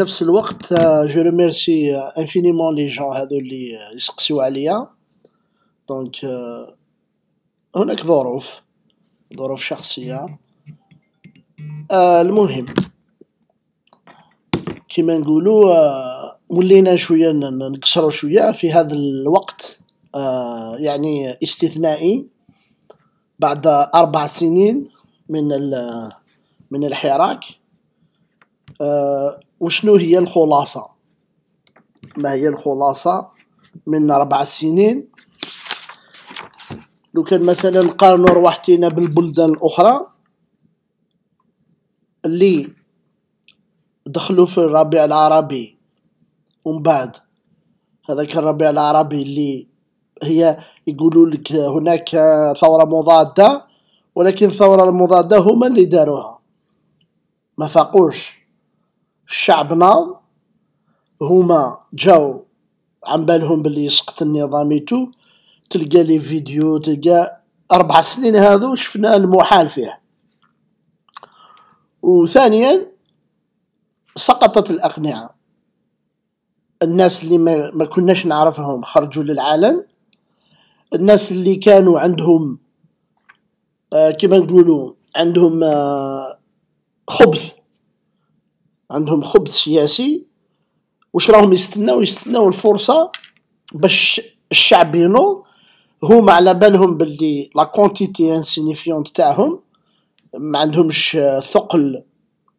نفس الوقت je remercie infiniment les gens هادو اللي يسقسيو عليا. donc هناك ظروف ظروف شخصية. آه المهم كيما نقولوا آه ولينا شوية نقصرو شوية في هذا الوقت آه يعني استثنائي. بعد أربع سنين من من الحراك آه وشنو هي الخلاصة؟ ما هي الخلاصة؟ من ربع سنين. لو كان مثلا نقارنو رواحتينا بالبلدان الأخرى اللي دخلوا في الربيع العربي ومن بعد هذاك الربيع العربي اللي هي يقولوا لك هناك ثورة مضادة ولكن الثورة المضادة هما اللي داروها. ما فاقوش. الشعب ناض هما جاو عن بالهم باللي يسقط النظام تو. تلقى لي فيديو تلقى أربع سنين هذو شفنا المحال فيه. وثانيا سقطت الأقنعة. الناس اللي ما, ما كناش نعرفهم خرجوا للعالم. الناس اللي كانوا عندهم آه كما نقولوا عندهم آه خبث. عندهم خبث سياسي واش راهم يستناو؟ يستناو الفرصة باش الشعب ينوض هما على بالهم باللي la quantité insignifiante تاعهم ما عندهمش ثقل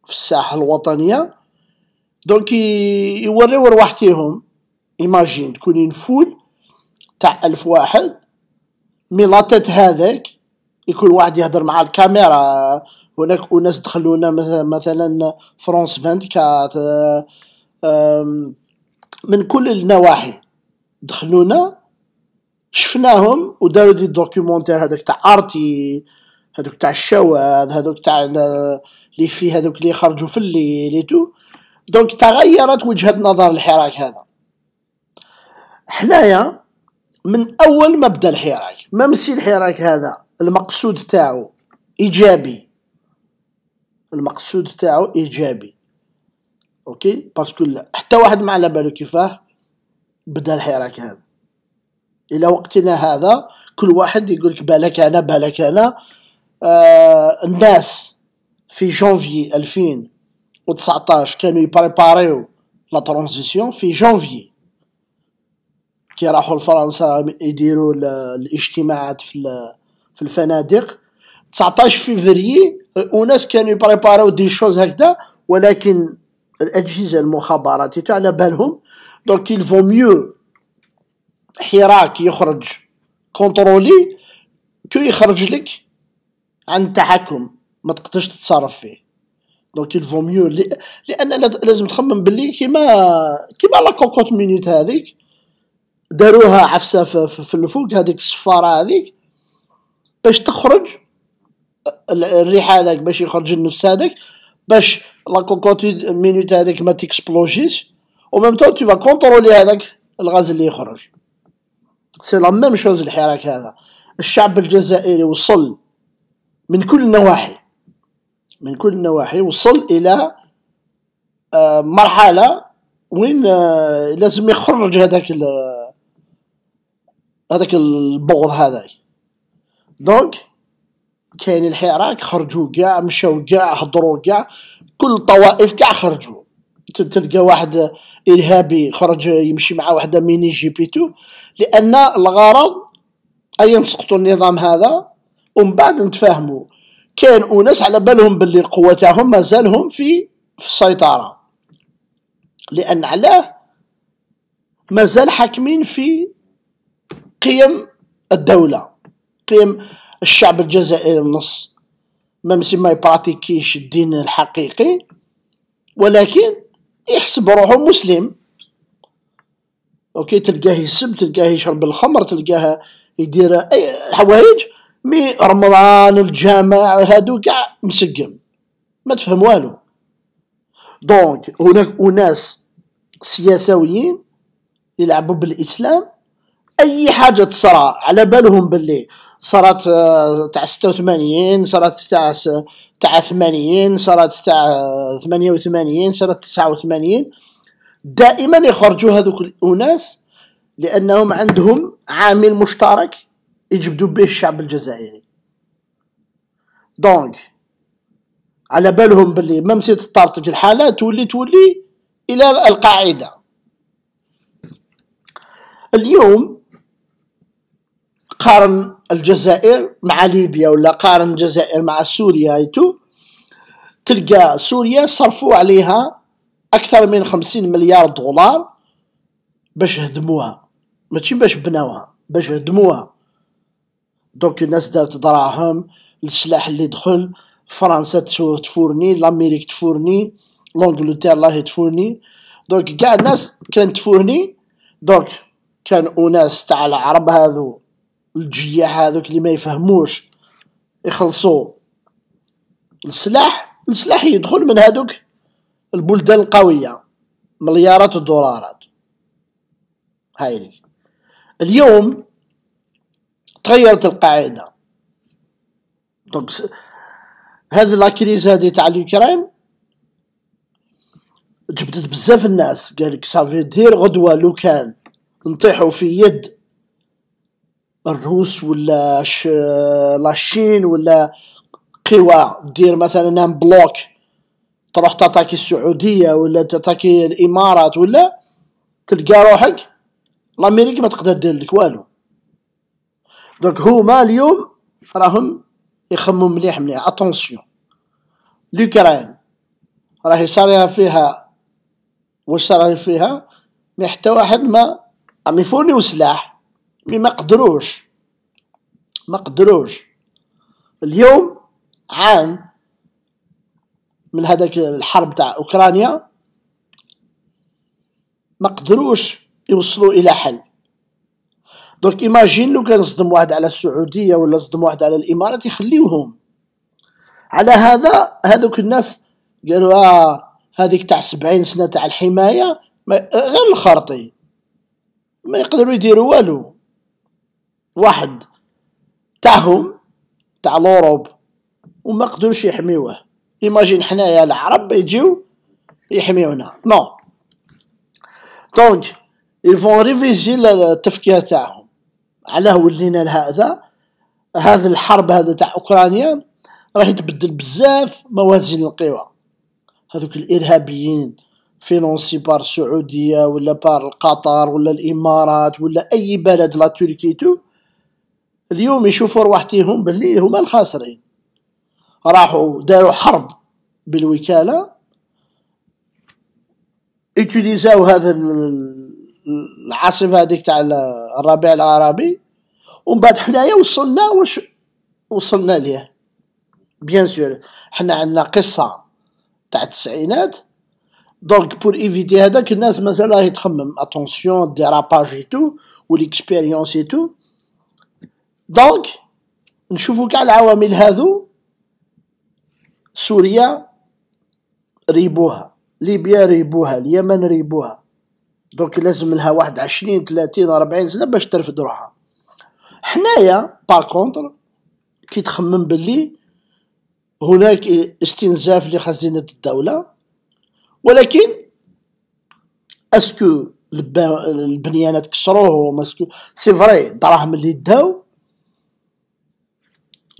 في الساحة الوطنية. donc يوريو رواحتيهم imagine تكون une foule تاع ألف واحد mais la tête هذاك يكون واحد يهدر مع الكاميرا هناك أناس دخلونا مثلا فرونس 24 من كل النواحي. دخلونا شفناهم وداروا des documentaires هذاك تاع Arte هذوك تاع الشواذ هذوك تاع اللي فيه هذوك اللي يخرجوا في الليل tout. donc تغيرت وجهة نظر الحراك هذا. حنايا من أول ما بدا الحراك. mais الحراك هذا؟ المقصود تاعو إيجابي. المقصود تاعو إيجابي. OK؟ parce que حتى واحد ما على بالو كيفاه بدا الحراك هذا. إلى وقتنا هذا كل واحد يقول لك بالك أنا بالك أنا. آه الناس في جونفي 2019 كانوا يبريباريو la transition في جونفي كي راحوا لفرنسا يديروا الاجتماعات في في الفنادق. 19 فيفري وناس كانوا يبريباريو des choses هكذا ولكن الاجهزه المخابراتيه على بالهم donc il vaut mieux حراك يخرج contrôlé que يخرج لك عن التحكم ما تقدرش تتصرف فيه donc il vaut mieux لأن لازم تخمم باللي كيما كيما la cocotte-minute هذيك داروها عفسه في الفوق هذيك الصفاره هذيك باش تخرج الريحة هذاك باش يخرج النفس هذاك باش la cocotte-minute هذيك ما تكسبلوزيش و même temps tu contrôles هذاك الغاز اللي يخرج. c'est la même chose الحراك هذا. الشعب الجزائري وصل من كل النواحي من كل النواحي وصل إلى آه، مرحلة وين آه، لازم يخرج هذاك هذاك البغض هذا donc كاين الحراك خرجوا كاع مشاو كاع هضروا كاع كل الطوائف كاع خرجوا. تلقى واحد إرهابي خرج يمشي مع واحدة mini-jupe tout لأن الغرض اي نسقطوا النظام هذا ومن بعد نتفاهموا. كان أناس على بالهم باللي القوة تاعهم مازالهم في في السيطرة. لأن علاه مازال حاكمين في قيم الدولة. قيم الشعب الجزائري النص. même si ما يبراتيكيش الدين الحقيقي ولكن يحسب روحه مسلم. OK تلقاه يسب تلقاه يشرب الخمر تلقاه يدير أي حوايج. mais رمضان الجامع هادو كاع مسقم. ما تفهم والو. donc هناك أناس سياساويين يلعبوا بالإسلام. أي حاجة تصرى على بالهم باللي صارت آه، تاع 86 صارت تاع تاع ثمانين صارت تاع ثمانية وثمانين صارت تسعة وثمانين. دائما يخرجوا هذوك الأناس لأنهم عندهم عامل مشترك يجبدوا به الشعب الجزائري. دونك على بالهم باللي ما مسيت تطارطك الحالة تولي تولي إلى القاعدة. اليوم قارن الجزائر مع ليبيا ولا قارن الجزائر مع سوريا ايتو تلقى سوريا صرفوا عليها أكثر من خمسين مليار دولار باش هدموها. ماشي باش بناوها باش هدموها. donc الناس دارت دراهم السلاح اللي دخل فرنسا تفورني l'Amérique تفورني l'Angleterre الله تفورني donc كاع الناس كانت تفورني. donc كان أناس تاع العرب هذو الجياح هذوك اللي ما يفهموش. يخلصوا السلاح السلاح يدخل من هذوك البلدان القوية. مليارات الدولارات. هاي اليوم تغيرت القاعدة. donc هذه la crise هذه تاع l'Ukraine جبدت بزاف الناس. قالك صافي دير غدوة لو كان. نطيحو في يد الروس ولا la Chine ولا قوى. دير مثلا bloc. تروح تاتاكي السعودية ولا تاتاكي الإمارات ولا تلقى روحك. الأمريكي ما تقدر دير لك والو. دونك هما اليوم راهم يخمم مليح مليح. اتونسيون لوكران راهي صاريها فيها واش صار فيها؟ مي حتى واحد ما عم يفونيو سلاح مي ما قدروش ما قدروش اليوم عام من هذاك الحرب تاع أوكرانيا ما قدروش يوصلوا إلى حل. donc imagine لو كان صدم واحد على السعودية ولا صدم واحد على الإمارات يخليوهم. على هذا هذوك الناس قالوا آه هذيك تاع سبعين سنة تاع الحماية غير الخرطي ما يقدروا يديروا والو. واحد تاعهم تاع l'Europe وما قدروش يحميوه. imagine حنايا العرب يجيو يحميونا. non donc ils vont réviser التفكير تاعهم. علاه ولينا لهذا. هذا الحرب هذا تاع أوكرانيا راح يتبدل بزاف موازين القوى. هذوك الإرهابيين financés par السعودية ولا par قطر ولا الإمارات ولا أي بلد la Turquie et tout اليوم يشوفوا رواحتهم باللي هما الخاسرين. راحوا داروا حرب بالوكالة. يوتيليزاو هذا العاصفة هذيك تاع الربيع العربي. ومن بعد حنايا وصلنا واش وصلنا ليه؟ bien sûr حنا عندنا قصة تاع التسعينات. donc pour éviter هذاك الناس مازال راهي تخمم. attention dérapage et tout و l'expérience et tout donc نشوفو كاع العوامل هذو سوريا ريبوها. ليبيا ريبوها. اليمن ريبوها. donc لازم لها واحد عشرين ثلاثين أربعين سنة باش ترفد روحها. حنايا par contre كي تخمم باللي هناك استنزاف لخزينة الدولة. ولكن اسكو البنيانات كسروهم اسكو سي فري دراهم اللي داو.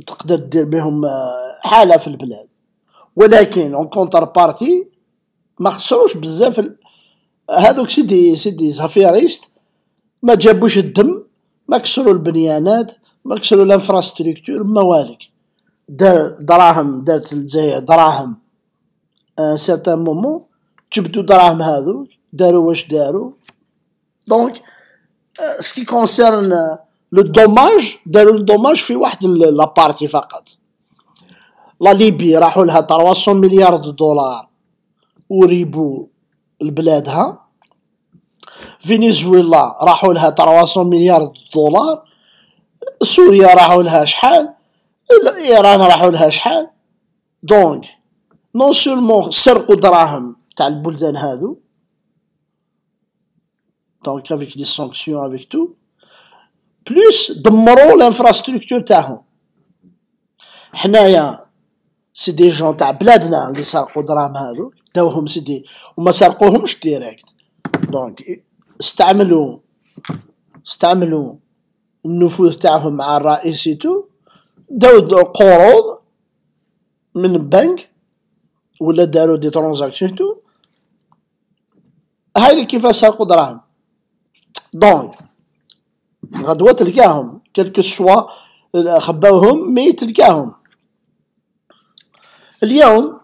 تقدر دير بهم آه، حالة في البلاد. ولكن اون كونتر بارتي ما خسروش بزاف هذوك سيدي سيدي زافيريست ما جابوش الدم ما كسروا البنيانات ما كسروا الانفراستركتور ما والك دار دراهم دارت الجزائر دراهم en certains moments جبدوا دراهم هذوك داروا واش داروا. donc ce qui concerne le dommage داروا ال dommage في واحد la partie فقط. la Libye راحوا لها 300 مليار دولار. وريبوا لبلادها. فنزويلا راحوا لها 300 مليار دولار. سوريا راحوا لها شحال؟ إيران راحوا لها شحال؟ دونك نون سولمون سرقوا دراهم تاع البلدان هذو دونك افيك لي سانكسيون افيك تو بلوس دمروا الانفراستركتور تاعهم حنايا سي دي جون تاع بلادنا اللي سرقوا دراهم هذو داوهم سيدي وما سرقوهمش ديريكت دونك استعملوا استعملوا النفوذ تاعهم مع الرئيسيتو داو قروض من بنك ولا داروا دي ترانزاكسيون تو هاي اللي كيفاش سرقوا دراهم دونك غدوة تلقاهم. كلك سوا خباوهم مي تلقاهم. اليوم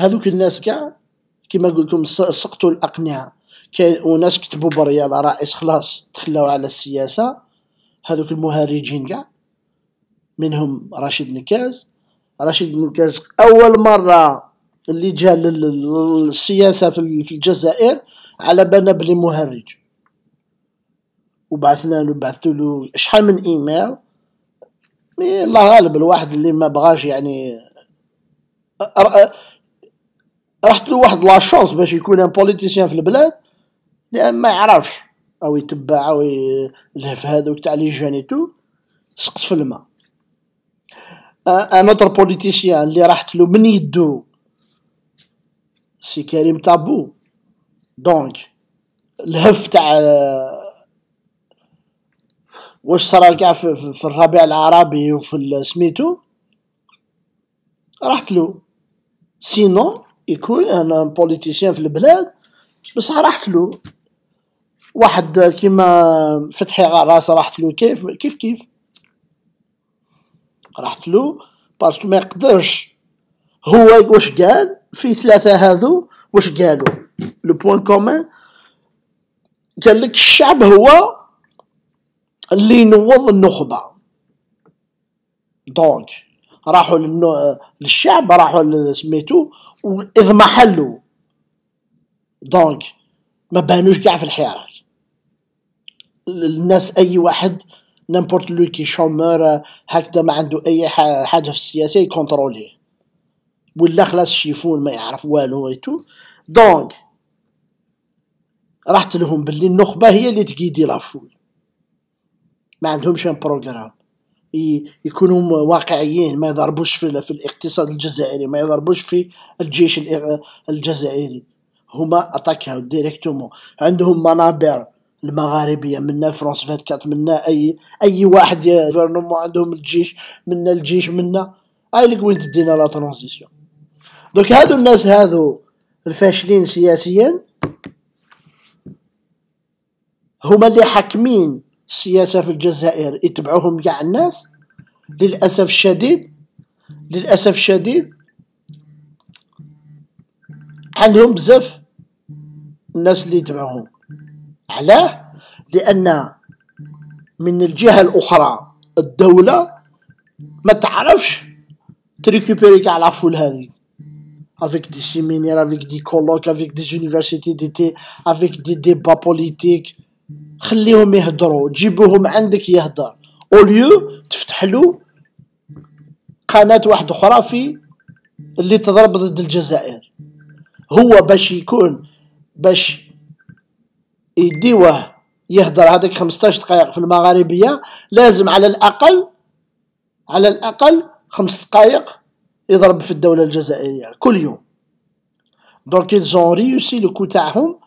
هذوك الناس كاع كما قلت لكم سقطوا الأقنعة. وناس كتبوا برياض رئيس خلاص تخلاو على السياسة. هذوك المهرجين كاع منهم رشيد نكاز. رشيد نكاز أول مرة اللي جا للسياسة في الجزائر على بالنا بلي مهرج. وبعثنا له بعثت له شحال من إيميل. مي الله غالب الواحد اللي ما بغاش يعني رحت له واحد لا شونس باش يكون ان بوليتيسيان في البلاد لأن ما يعرفش. أو يتبع أو يلهف هذوك تاع لي جانيتو سقط في الماء. ان اوتر بوليتيسيان اللي رحت له من يدو. سي كريم تابو. دونك الهف تاع واش صرا كاع في, في الربيع العربي وفي سميتو؟ رحت له سينو يكون أنا بوليتيسيان في البلاد بصح رحت له واحد كيما فتحي راس رحت له كيف كيف كيف؟ رحت له باسكو ما يقدرش. هو واش قال؟ في ثلاثة هذو واش قالوا؟ لو بوين كومون قال لك الشعب هو اللي ينوض النخبة. دونك راحوا للشعب راحوا سميتو واذ ما حلوا دونك ما بانوش كاع في الحراك الناس أي واحد نمبورت لو كي شومور هكذا ما عنده أي حاجة في السياسة يكونتروليه ولا خلاص شيفون ما يعرف والو ويتو. دونك رحت لهم باللي النخبة هي اللي تقيدي لافول. ما عندهمش un programme يكونوا واقعيين ما يضربوش في, في الاقتصاد الجزائري ما يضربوش في الجيش الجزائري. هما أتاكاو directement عندهم منابر المغاربية منا فرانس 24 منا اي أي واحد يا عندهم الجيش منا الجيش منا هاي لك وين تدينا la transition دوك هادو الناس هادو الفاشلين سياسيا هما اللي حاكمين السياسة في الجزائر يتبعوهم كاع الناس. للأسف الشديد للأسف الشديد عندهم بزاف الناس اللي يتبعوهم. علاه لأن من الجهة الأخرى الدولة ما تعرفش تريكوبيري كاع العفول هذه. Avec des séminaires, avec des colloques, avec des universités d'été, avec des débats politiques. خليهم يهضروا جيبوهم عندك يهضر اوليو تفتح له قناة واحدة أخرى في اللي تضرب ضد الجزائر. هو باش يكون باش يديوه يهضر هذاك 15 دقائق في المغاربية لازم على الأقل على الأقل خمس دقائق يضرب في الدولة الجزائرية كل يوم. donc ils ont réussi le coup تاعهم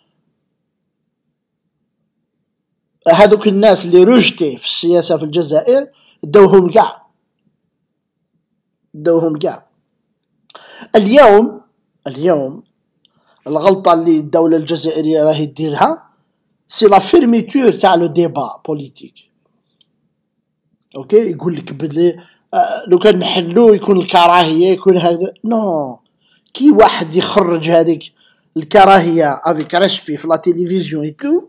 هذوك الناس اللي رجتي في السياسة في الجزائر دوهم كاع. دوهم كاع. اليوم اليوم الغلطة اللي الدولة الجزائرية راهي ديرها c'est la fermeture تاع le débat politique OK يقول لك بلي آه لو كان نحلو يكون الكراهية يكون هذا non كي واحد يخرج هذيك الكراهية avec respect في la télévision et tout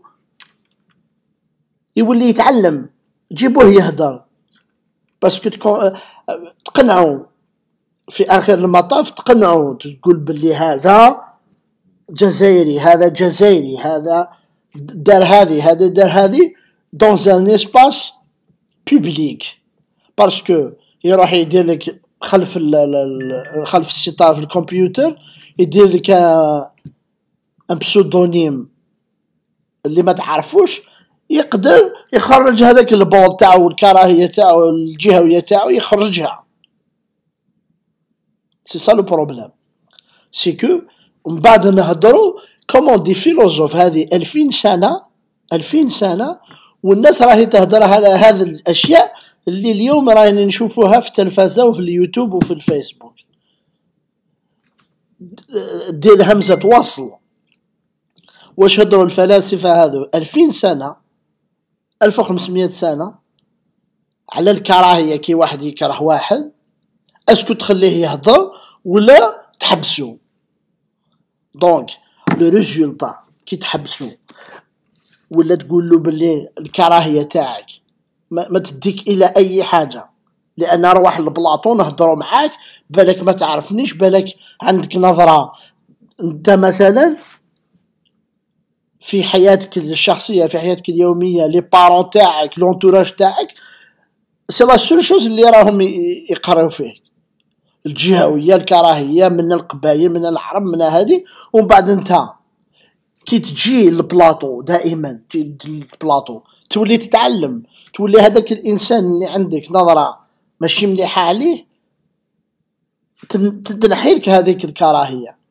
يولي يتعلم جيبوه يهدر. parce que تقنعوا في آخر المطاف تقنعوا تقول باللي هذا جزائري هذا جزائري هذا دار هذه هذا دار هذه dans un espace public parce que يروح يدير لك خلف خلف الستار في الكمبيوتر يدير لك un pseudonyme اللي ما تعرفوش يقدر يخرج هذاك البول تاعو والكراهية تاعو والجهوية تاعو يخرجها. c'est ça le problème c'est que من بعد نهضروا comme des philosophes هذه 2000 سنة 2000 سنة والناس راهي تهدر على هذه الأشياء اللي اليوم راهي نشوفوها في التلفزة وفي اليوتيوب وفي الفيسبوك. دير همزة واصل. واش هدروا الفلاسفة هذو؟ 2000 سنة 1500 سنة على الكراهية كي واحد يكره واحد est-ce que تخليه يهضر ولا تحبسو؟ donc le résultat كي تحبسو. ولا تقول له باللي الكراهية تاعك. ما, ما تديك إلى أي حاجة. لأن أروح لبلاطون نهضروا معاك بالك ما تعرفنيش بالك عندك نظرة. أنت مثلا في حياتك الشخصية في حياتك اليومية les parents تاعك l'entourage تاعك c'est la seule chose اللي راهم يقراو فيه الجهويه الكراهية من القبايل من العرب من هذه ومن بعد انت. كي تجي البلاطو دائما البلاطو تولي تتعلم تولي هذاك الإنسان اللي عندك نظرة ماشي مليحة عليه تنحي لك هذيك الكراهية.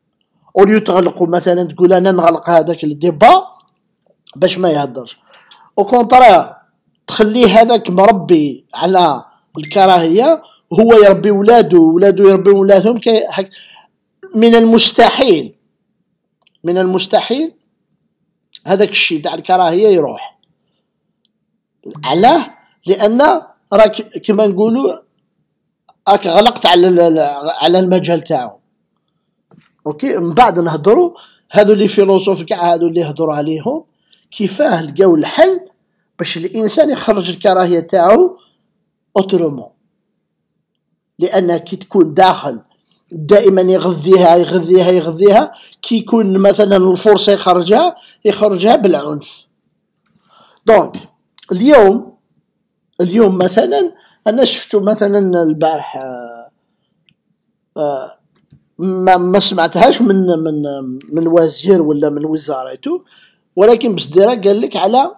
au lieu تغلقوا مثلا تقول أنا نغلق هذاك ال débat باش ما يهدرش au contraire تخليه هذاك مربي على الكراهيه هو يربي ولاده ولاده يربي ولادهم من المستحيل من المستحيل هذاك الشيء تاع الكراهيه يروح علاه لأن راك كما نقولوا راك غلقت على على المجال تاعو أوكي؟ من بعد نهضروا هذو اللي فيلوسوف كاع هذو اللي يهضروا عليهم. كيفاه لقاو الحل باش الإنسان يخرج الكراهية تاعو autrement. لأن كي تكون داخل دائما يغذيها يغذيها يغذيها. كي يكون مثلا الفرصة يخرجها يخرجها بالعنف. donc اليوم اليوم مثلا أنا شفت مثلا البارح آه، آه، ما, ما سمعتهاش من من من وزير ولا من وزارته ولكن بصديرة قال لك على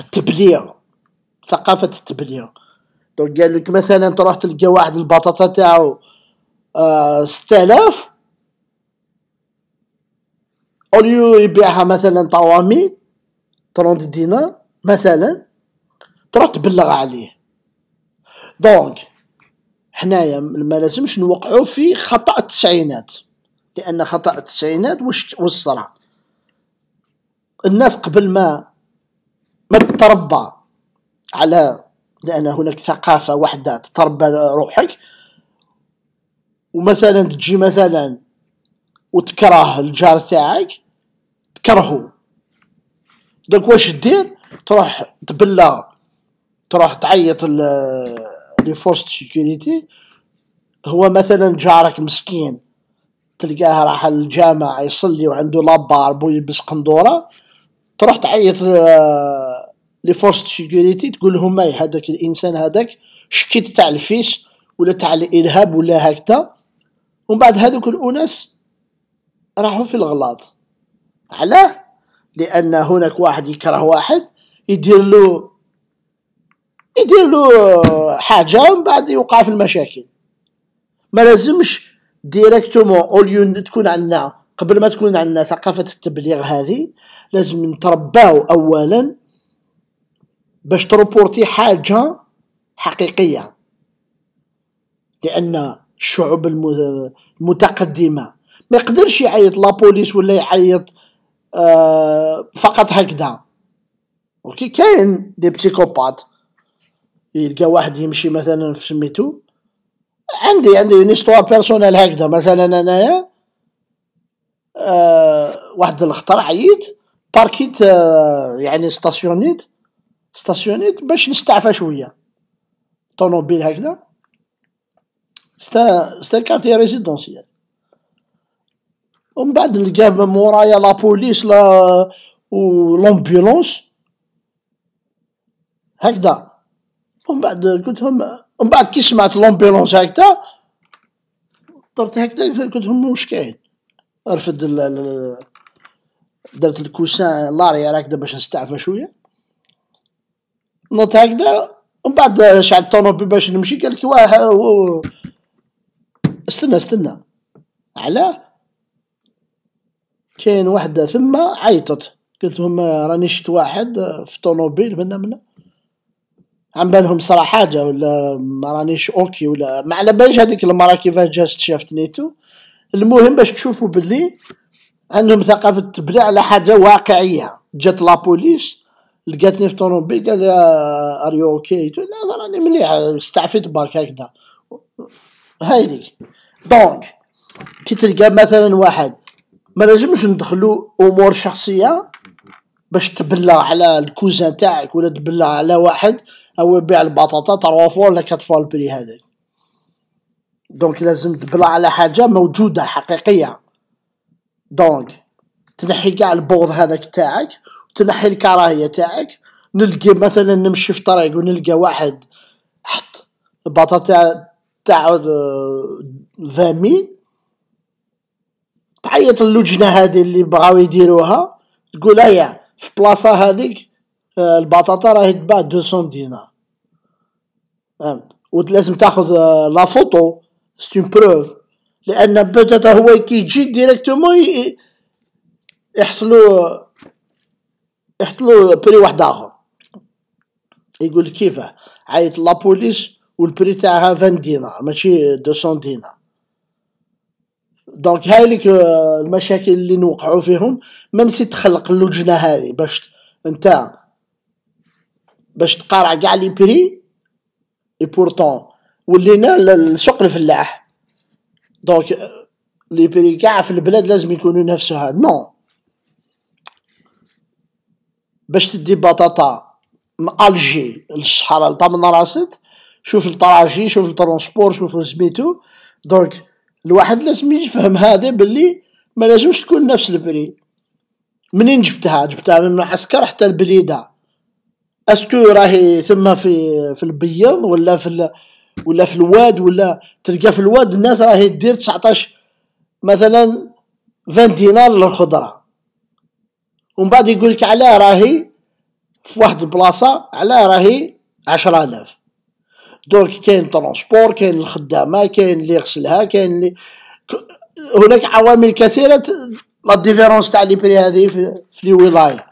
التبليغ ثقافة التبليغ. دونك قال لك مثلا تروح تلقى واحد البطاطا تاعو آه ستالاف اوليو يبيعها مثلا طوامين طرونت دينار مثلا تروح تبلغ عليه. دونك حنايا ما لازمش نوقعوا في خطأ التسعينات لأن خطأ التسعينات وش صرا؟ الناس قبل ما ما تتربى على لأن هناك ثقافة واحدة تتربى روحك ومثلا تجي مثلا وتكره الجار تاعك تكرهه donc واش دير تروح تبلغ تروح تعيط les forces sécurité هو مثلا جارك مسكين تلقاه راح الجامع يصلي وعنده la barbe ويلبس قندورة تروح تعيط les forces sécurité تقول لهم هذاك الإنسان هذاك شكيت تاع الفيس ولا تاع الإرهاب ولا هكذا. ومن بعد هذوك الأناس راحوا في الغلاط. علاه؟ لأن هناك واحد يكره واحد يدير له يدير له حاجة ومن بعد يوقع في المشاكل. ما لازمش directement au lieu تكون عندنا قبل ما تكون عندنا ثقافة التبليغ هذه لازم نترباو أولا باش ت rapporter حاجة حقيقية. لأن الشعوب المتقدمة ما يقدرش يعيط la police ولا يعيط آه فقط هكذا. OK كاين des psychopathes. يلقى واحد يمشي مثلا في سميتو عندي عندي une histoire personnelle هكذا. مثلا أنايا آه واحد الخطر عييت باركيت آه يعني ستاسيونيت ستاسيونيت باش نستعفى شوية. طوموبيل هكذا. C'est un quartier résidentiel. ومن بعد نلقاه مورايا la police لا l'ambulance هكذا. ومن بعد قلت لهم ومن بعد كي سمعت l'ambulance هكذا درت هكذا قلت لهم واش كاين رفد درت ال coussin l'arrière هكذا باش نستعفى شوية نط هكذا ومن بعد شعلت الطوموبيل باش نمشي قال لك واه استنى استنى علاه كاين وحدة ثم عيطت قلت لهم راني شفت واحد في طوموبيل منا منا عم بالهم صرا حاجة ولا ما رانيش OK ولا ما على باليش هذيك المرا كيفاش جات شافتنيتو المهم باش تشوفوا باللي عندهم ثقافة تبلغ على حاجة واقعية. جات la police لقاتني في طوموبيل قال are you OK لا راني مليح استعفيت برك هكذا. هايليك donc كي تلقى مثلا واحد ما لازمش ندخلو أمور شخصية باش تبلغ على ال cousin تاعك ولا تبلغ على واحد. أو يبيع البطاطا trois fois ولا quatre fois ال prix هذاك donc لازم تبلغ على حاجة موجودة حقيقية. donc تنحي كاع البغض هذاك تاعك تنحي الكراهية تاعك. نلقى مثلا نمشي في طريق ونلقى واحد حط البطاطا تاع فامين تعيط اللجنة هذه اللي بغاو يديروها. تقول هيا في بلاصة هذيك آه، البطاطا راهي تباع 200 دينار ولازم تاخذ آه، la photo c'est preuve لأن بتاتا هو كي يجي directement يحصلو يحصلو prix واحد آخر. يقول كيفاه عيط la police وال prix تاعها 20 دينار ماشي 200 دينار. دونك هاي آه، المشاكل اللي نوقعوا فيهم même تخلق اللجنة هذه باش انت باش تقارع كاع les prix. et pourtant ولينا السوق الفلاح donc les prix كاع في البلاد لازم يكونوا نفسها. non باش تدي بطاطا من ألجي للصحراء لتمنراست شوف ال trajet شوف ال transport شوف سميتو donc الواحد لازم يفهم هذا باللي ما لازمش تكون نفس ال prix. منين جبتها؟ جبتها من معسكر حتى البليدة. est-ce que راهي ثم في في البيض ولا في ولا في الواد ولا تلقى في الواد الناس راهي دير 19 مثلا 20 دينار للخضرة. ومن بعد يقول لك علاه راهي في واحد البلاصة علاه راهي 10000 donc كاين transport كاين الخدامة كاين اللي يغسلها كاين اللي هناك عوامل كثيرة la différence تاع les prix هذه في, في les ولاية.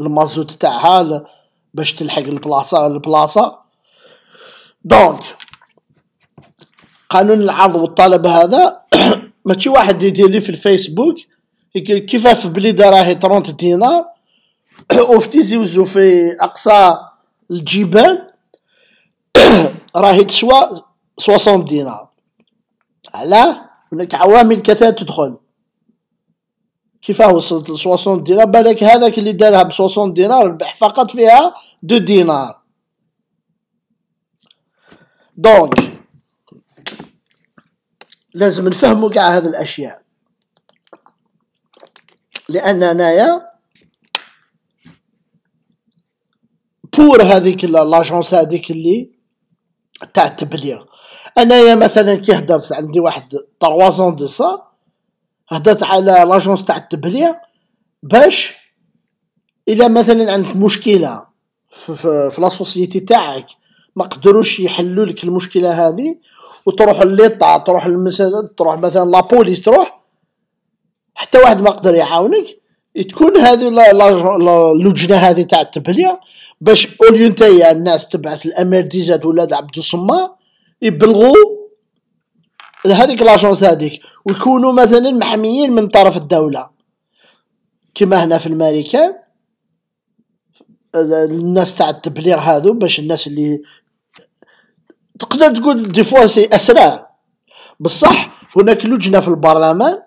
المازوت تاعها باش تلحق البلاصة البلاصة. donc قانون العرض والطلب هذا ماشي واحد يدير لي في الفيسبوك كيف في بليدة راهي 30 دينار؟ وفي تيزي وزو في أقصى الجبال راهي تسوى 60 دينار. علاه؟ هناك عوامل كثيرة تدخل. كيفاه وصلت ل 60 دينار؟ بالك هذاك اللي دارها ب 60 دينار ربح فقط فيها deux دينار. donc لازم نفهموا كاع هذه الأشياء. لأن انايا pour هذيك l'agence هذيك اللي تاع التبليغ أنايا مثلا كي هدرت عندي واحد trois ans de ça هدرت على l'agence تاع التبليغ باش إلا مثلا عندك مشكلة في, في, في la société تاعك ما قدروش يحلوا لك المشكلة هذه وتروح ل l'État تروح مثلا تروح مثلا la police تروح حتى واحد ما قدر يعاونك تكون هذه اللجنة هذه تاع التبليغ باش au lieu نتايا الناس تبعث لأمير DZ ولا لعبدو صمار يبلغوا هذيك l'agence هذيك ويكونوا مثلا محميين من طرف الدولة. كما هنا في الماريكان الناس تاع التبليغ هذو باش الناس اللي تقدر تقول des fois c'est أسرار. بصح هناك لجنة في البرلمان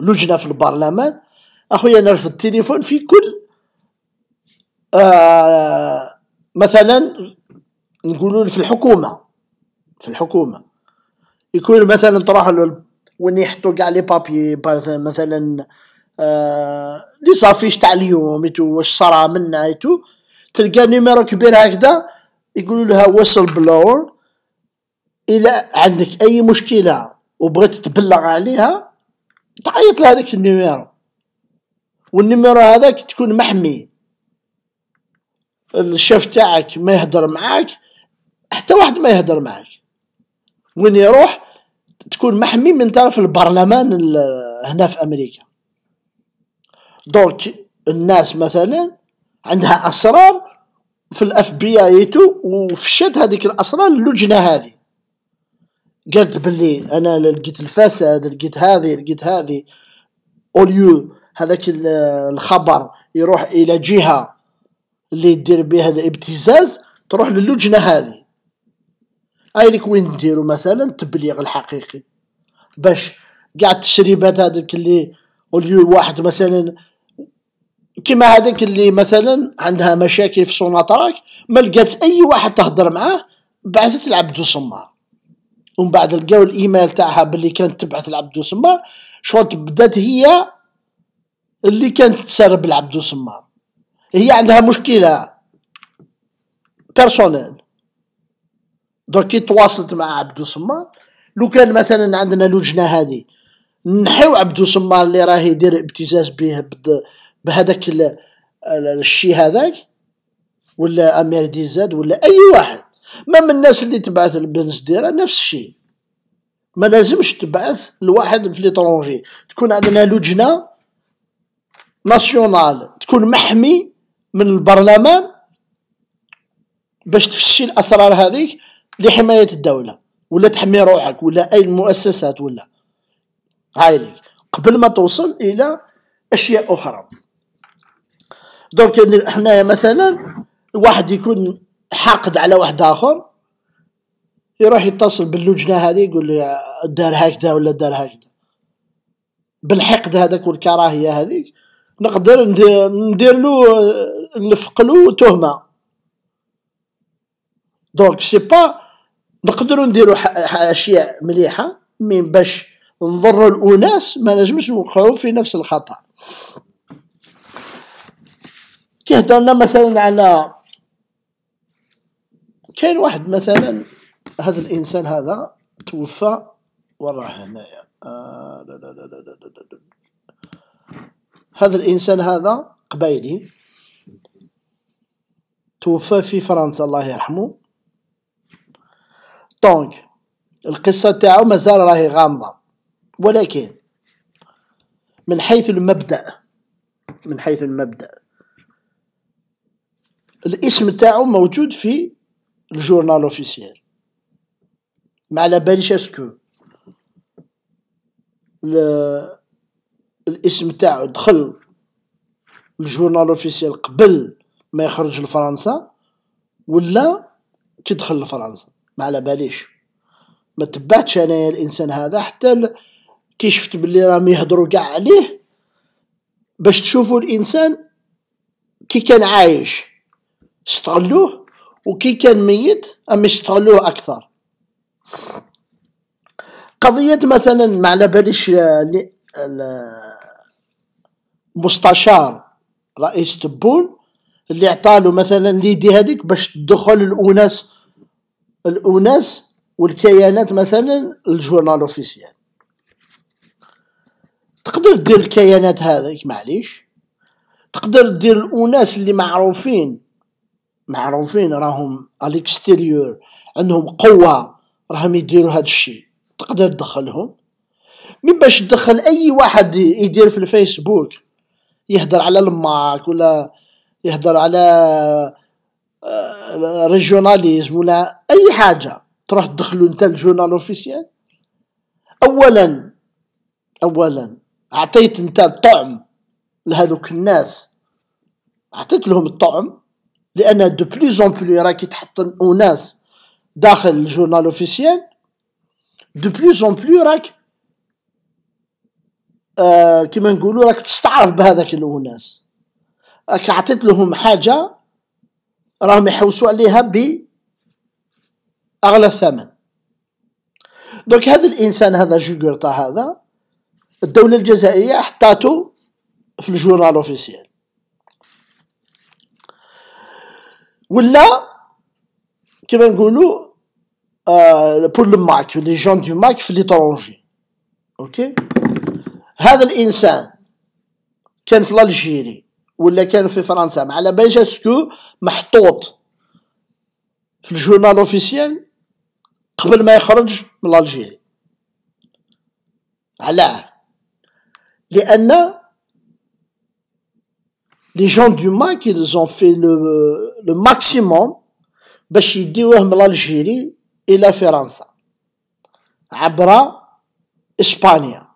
لجنة في البرلمان. أخويا في التليفون في كل آه مثلا نقولوا في الحكومة. في الحكومة. يكون مثلا تروح وين يحطوا كاع les papiers مثلا آه les affiches تاع اليوم et tout واش صرا منا et tout تلقى numéro كبير هكذا يقولوا لها whistleblower إلى عندك أي مشكلة وبغيت تبلغ عليها تعيط لهذاك ال numéro. وال numéro هذاك تكون محمي. الشيف تاعك ما يهدر معاك حتى واحد ما يهدر معاك. وين يروح تكون محمي من طرف البرلمان هنا في أمريكا. donc الناس مثلا عندها أسرار في ال FBI وفشت هذيك الأسرار اللجنة هذه. قالت باللي أنا لقيت الفساد لقيت هذه لقيت هذه. au lieu هذاك الخبر يروح إلى جهة اللي دير بها الابتزاز تروح للجنة هذه. لك وين نديرو مثلا التبليغ الحقيقي؟ باش قاع التسريبات هذيك اللي au lieu واحد مثلا كما هذاك اللي مثلا عندها مشاكل في سوناتراك ما لقات أي واحد تهضر معاه بعثت لعبدو صمار ومن بعد لقاو الإيميل تاعها باللي كانت تبعث لعبدو صمار شغل بدات هي اللي كانت تسرب لعبدو صمار هي عندها مشكلة personnel donc كي تواصلت مع عبدو صمار لو كان مثلا عندنا لجنة هذه نحيو عبدو صمار اللي راه يدير ابتزاز به بهذاك الشي هذاك ولا أمير DZ ولا أي واحد. ما من الناس اللي تبعث لبن سديرة نفس الشيء ما لازمش تبعث لواحد في l'étranger. تكون عندنا لجنة nationale. تكون محمي من البرلمان باش تفشي الأسرار هذيك لحماية الدولة ولا تحمي روحك ولا أي المؤسسات ولا. هاي ليك. قبل ما توصل إلى أشياء أخرى. دونك حنايا مثلا واحد يكون حاقد على واحد آخر يروح يتصل باللجنة هذه يقول لي دار هكذا ولا دار هكذا. بالحقد هذاك والكراهية هذيك نقدر ندير له نلفق له تهمة. donc سي با نقدروا نديروا أشياء مليحة mais باش نضروا الأناس ما نجمش نوقعوا في نفس الخطا كي هضرنا مثلا على كاين واحد مثلا هذا الإنسان هذا توفى وراه هنايا. آه. هذا الإنسان هذا قبايلي توفى في فرنسا الله يرحمه. دونك القصة تاعو مازال راهي غامضة. ولكن من حيث المبدأ من حيث المبدأ الاسم تاعو موجود في ال journal officiel ما على باليش est-ce que الاسم تاعو دخل ال journal officiel قبل ما يخرج لفرنسا ولا كي دخل لفرنسا؟ ما على باليش. ما تبعتش انايا الإنسان هذا حتى كي شفت بلي راهم يهضروا كاع عليه باش تشوفوا الإنسان كي كان عايش استغلوه وكي كان ميت أم يستغلوه أكثر. قضية مثلا ما على باليش المستشار رئيس تبون اللي عطالو مثلا ليدي هذيك باش تدخل الأناس الأناس والكيانات مثلا ال journal officiel. تقدر دير الكيانات هذيك معليش. تقدر دير الأناس اللي معروفين معروفين راهم à l'extérieur عندهم قوة راهم يديروا هذا الشيء. تقدر تدخلهم. mais باش تدخل أي واحد يدير في الفيسبوك يهدر على الماك ولا يهدر على régionalisme آه، ولا أي حاجة تروح تدخلو أنت ال journal officiel؟ اولا اولا أعطيت أنت الطعم لهذوك الناس. أعطيت لهم الطعم لأن de plus en plus راكي تحط أناس داخل ال journal officiel. de plus en plus راك آه كيما نقولوا راك تستعرف بهذاك الأناس. راك عطيت لهم حاجة راهم يحوسوا عليها ب أغلى الثمن. donc هذا الإنسان هذا جوغرتا هذا الدولة الجزائرية حطاتو في ال journal officiel. ولا كما نقولوا آه pour le MAK les gens du MAK في l'étranger OK هذا الإنسان كان في Algérie ولا كان في فرنسا. ما على باليش est-ce que محطوط في ال journal officiel قبل ما يخرج من Algérie علاه. لأن les gens du MAK ils ont fait le, le maximum باش يديوه من Algérie إلى فرنسا. عبر إسبانيا.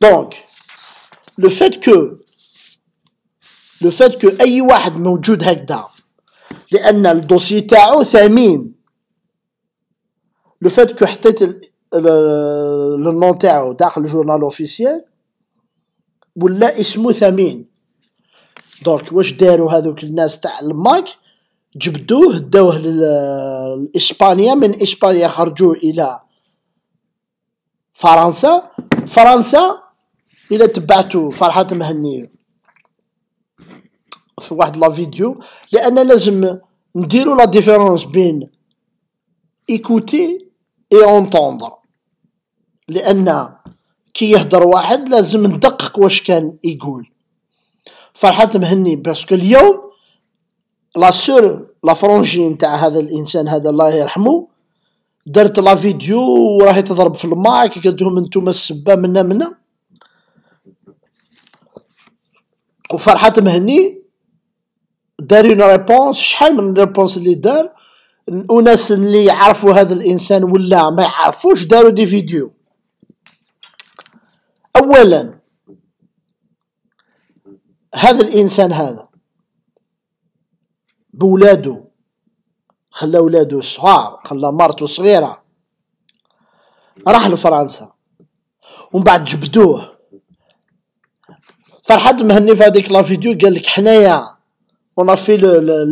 donc le fait que le fait que أي واحد موجود هكذا لأن ال dossier تاعو ثمين. le fait que حطيت le nom تاعو داخل ال journal officiel ولا اسمو ثمين. donc واش داروا هذوك الناس تاع الماك؟ جبدوه داوه لإسبانيا. من إسبانيا خرجوه إلى فرنسا. فرنسا إلى تبعتو فرحات مهني في واحد la vidéo لأن لازم نديرو la différence بين écouter et entendre لأن كي يهدر واحد لازم ندقق واش كان يقول. فرحات مهني parce que اليوم la sœur la frangine تاع هذا الإنسان هذا الله يرحمه درت la vidéo وراهي تضرب في الماك قالت لهم أنتم السبه منا منا. وفرحات مهني دارين réponse شحال من réponse اللي دار؟ وناس اللي يعرفوا هذا الإنسان ولا ما يعرفوش داروا des vidéos. اولا هذا الإنسان هذا بولادو خلى ولادو صغار خلى مرته صغيرة راح لفرنسا. ومن بعد جبدوه. فرحات مهني في هذيك la vidéo قال لك حنايا on fait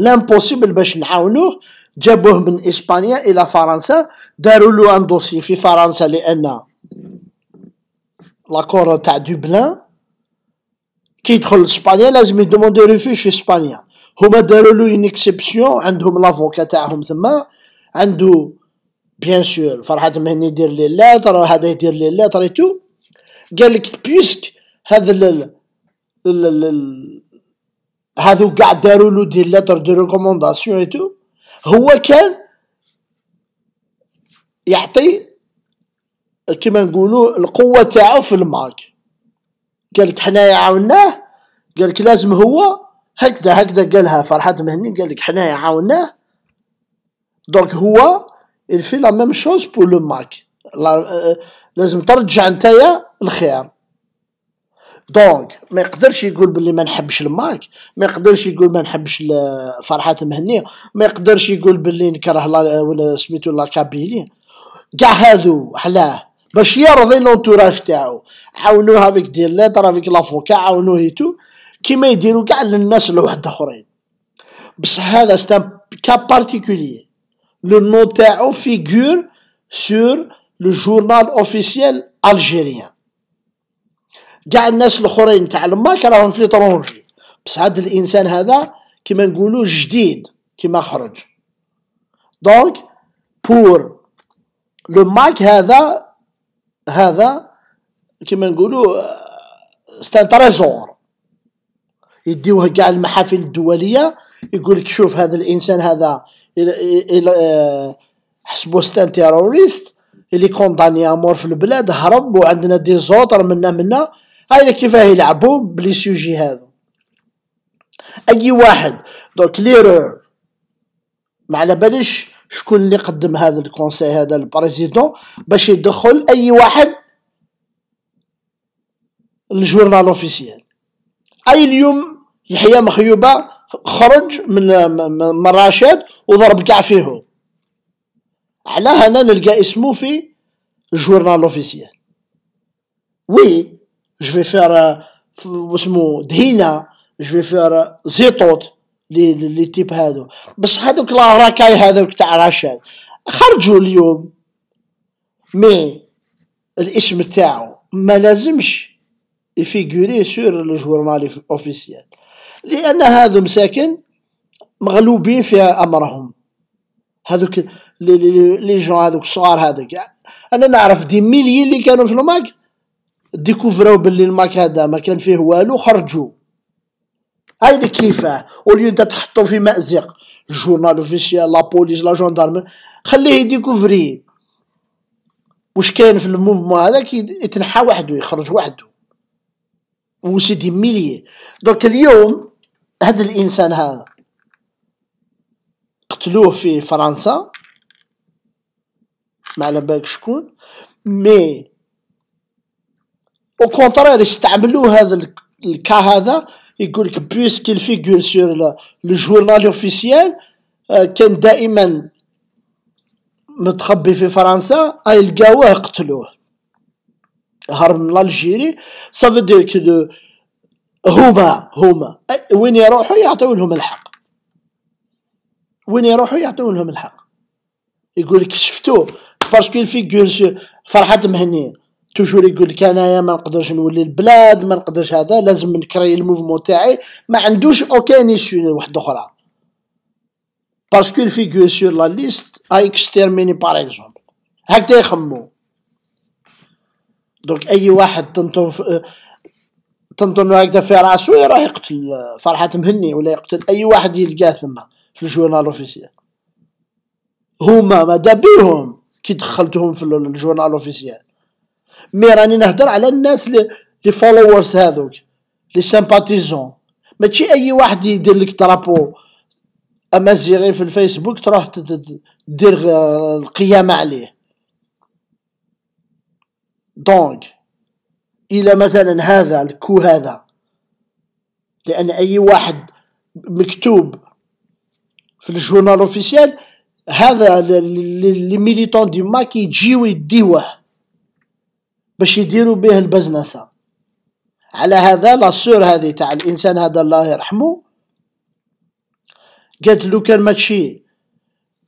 l'impossible باش نعاونوه. جابوه من إسبانيا إلى فرنسا داروا له un dossier في فرنسا لأن l'accord تاع Dublin كي يدخل لاسبانيا لازم يدوموندي refuge في إسبانيا. هما داروا له une exception عندهم l'avocat تاعهم تما عنده bien sûr فرحات مهني يدير les lettres هذا يدير les lettres tout قال لك parce que هذا هذو قاع داروا له des lettres de recommandation et tout هو كان يعطي كيما نقولوا القوة تاعو في الماك. قال لك حنايا عاوناه قال لك لازم هو هكذا هكذا قالها فرحات مهني قال لك حنايا عاوناه. donc هو الفي la même chose pour le MAK لازم ترجع نتايا الخير donc ما يقدرش يقول باللي ما نحبش الماك ما يقدرش يقول ما نحبش فرحات مهني ما يقدرش يقول باللي نكره ولا سميتو la Kabylie. كاع هذو علاه باش يرضي l'entourage تاعو. عاونوه avec des lettres avec l'avocat عاونوه et tout كيما يديروا كاع للناس لواحد آخرين. بصح هذا c'est un cas particulier le nom تاعو figure sur le journal officiel algérien كاع الناس الاخرين تاع الماك راهم في l'étranger بصح هذا الإنسان هذا كيما نقولوا جديد كيما خرج. donc pour le MAK هذا هذا كيما نقولوا c'est un trésor يديوه كاع المحافل الدولية يقول لك شوف هذا الإنسان هذا إلى حسبوه c'est un terroriste اللي condamné à mort في البلاد هرب وعندنا des autres منا منا. هاي كيفاه يلعبوا ب les sujets هذا أي واحد دوك l'erreur ما على باليش شكون اللي قدم هذا ال conseil هذا ال président باش يدخل أي واحد ال journal officiel. أي اليوم يحيى مخيوبة خرج من من راشد وضرب كاع فيه على هنا نلقى اسمه في الجورنال أوفيسيال. وي جو في فير اسمو دهينا جو في فير زيطوط لي لي تيب هادو. بس هادوك لا راكاي هذوك تاع رشاد خرجوا اليوم مي الاسم تاعو ما لازمش يفيغوري سور جورنال اوفيسيال لأن هذو مساكن مغلوبين في أمرهم. هذوك les jeunes هذوك الصغار هذوك أنا نعرف des milliers اللي كانوا في الماك ديكوفراو باللي الماك هذا ما كان فيه والو خرجوا هاي اللي كيفاه وليو أنت تحطو في مأزق. ال journal officiel la police la gendarmerie خليه يديكوفري. واش كاين في ال mouvement هذاك يتنحى وحده يخرج وحده و c'est des milliers. Donc اليوم هذا الإنسان هذا قتلوه في فرنسا. ما على بالك شكون. Mais au contraire يستعملوه هذا ال cas هذا يقول لك puisqu'il figure sur le journal officiel كان دائما متخبي في فرنسا اي لقاوه قتلوه. هرب من l'Algérie. ça veut dire que هما هما. وين يروحوا؟ يعطيو لهم الحق. وين يروحوا؟ يعطيو لهم الحق. يقول لك شفتوه parce qu'il figure فرحات مهني toujours يقول لك انايا ما نقدرش نولي البلاد ما نقدرش هذا لازم نكري ال mouvement تاعي. ما عندوش aucune issue واحدة أخرى. parce qu'il figure sur la liste à exterminer par exemple هكذا يخمو donc أي واحد تنطر تنظن هكذا في راسو يروح يقتل فرحات مهني ولا يقتل أي واحد يلقاه ثم في ال journal officiel هما ماذا بيهم كي دخلتهم في ال journal officiel mais راني نهدر على الناس les followers هذوك les sympathisants ماشي أي واحد يدير لك drapeau امازيغي في الفيسبوك تروح دير القيامة عليه. Donc إلى مثلا هذا ال cas هذا. لأن أي واحد مكتوب في ال journal officiel هذا les militants du MAK يجيو يديوه. باش يديروا به البزنسة على هذا لا سور هذه تاع الإنسان هذا الله يرحمه. قالت له كان ماشي.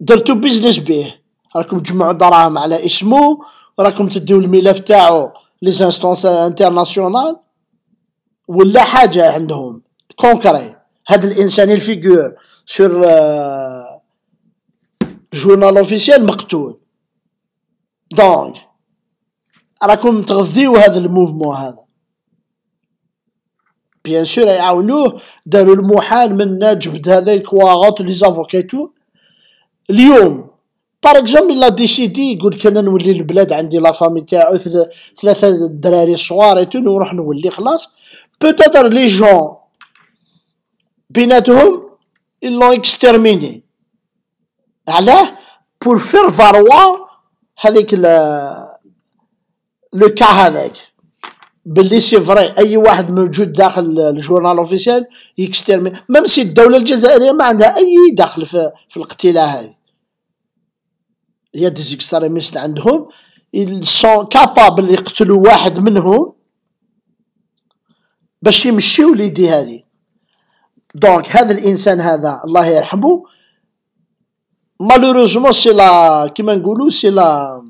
درتو business به. راكم تجمعوا دراهم على اسمه وراكم تديو الملف تاعو les instances internationales ولا حاجة عندهم. Concret هذا الإنسان il figure sur journal officiel مقتول. Donc راكم تغذيو هذا ال mouvement هذا. بيان سور يعاونوه داروا المحال من جبد هذاك واغوت لي زافوكيتو اليوم بار اكزومبل لا ديسيدي يقول لك أنا نولي البلاد عندي لا فامي تاعو ثلاثة دراري صغار نروح نولي خلاص. بوتيتر لي جون بيناتهم لون اكسترميني علاه بور فير فاروا هذيك le cas هذاك باللي c'est vrai أي واحد موجود داخل ال journal officiel ي exterminer même si الدولة الجزائرية ما عندها أي دخل في, في القتيلة هذه هي des extrémistes عندهم. sont capables يقتلوا واحد منهم باش يمشيو l'idée هذه. Donc هذا الإنسان هذا الله يرحمه. Malheureusement c'est la كيما نقولوا c'est la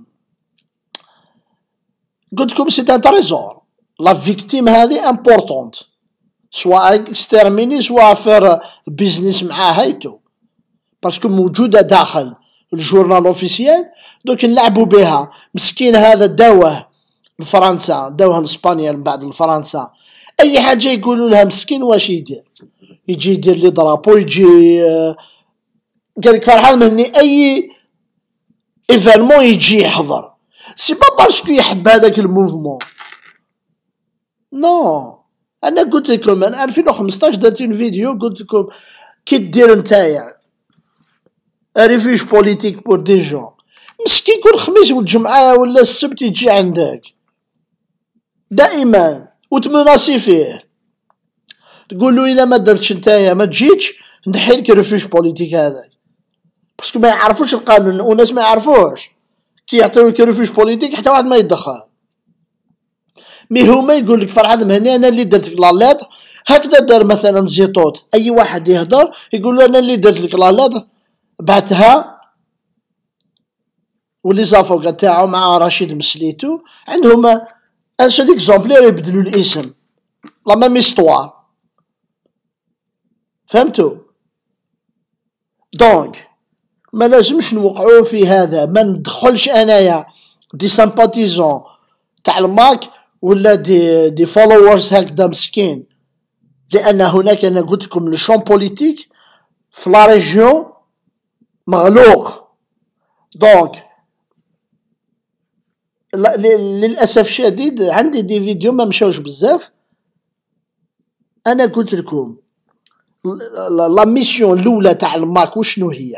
قلت لكم c'est un trésor. La victime هذه importante soit exterminer soit faire business معاه هايتو parce que موجودة داخل ال journal officiel دوك نلعبوا بها. مسكين هذا داوه لفرنسا داوه لاسبانيا من بعد لفرنسا أي حاجة يقولوا لها مسكين واش يدير؟ يجي يدير les drapeaux يجي آه، قال لك فرحات مهني. أي événement يجي يحضر. c'est pas parce que يحب هذاك ال mouvement. Non. أنا قلت لكم أنا 2015 درت فيديو قلت لكم كي دير نتايا. Refuge politique pour des gens مسكين كل خميس والجمعة ولا السبت يجي عندك. دائما. وتمناسي فيه. تقول له إلا ما درتش نتايا ما تجيتش نحيلك refuge politique هذاك. Parce que ما يعرفوش القانون وناس ما يعرفوش. كي refuge politique حتى واحد ما يدخل mais هما يقول لك فرحات مهني أنا اللي درت لك لا هكذا دار مثلا زيطوط. أي واحد يهضر يقول له أنا اللي درت لك لا بعتها و les avocats تاعو مع رشيد مسليتو. عندهم un seul exemplaire يبدلوا الاسم. La même histoire فهمتوا؟ Donc ما لازمش نوقعوا في هذا. ما ندخلش أنايا. Des sympathisants تاع الماك ولا des des followers هكذا مسكين. لأن هناك أنا قلت لكم le champ politique في la région مغلوق donc للأسف الشديد عندي des vidéos ما مشاوش بزاف. أنا قلت لكم la mission الأولى تاع الماك وشنو هي؟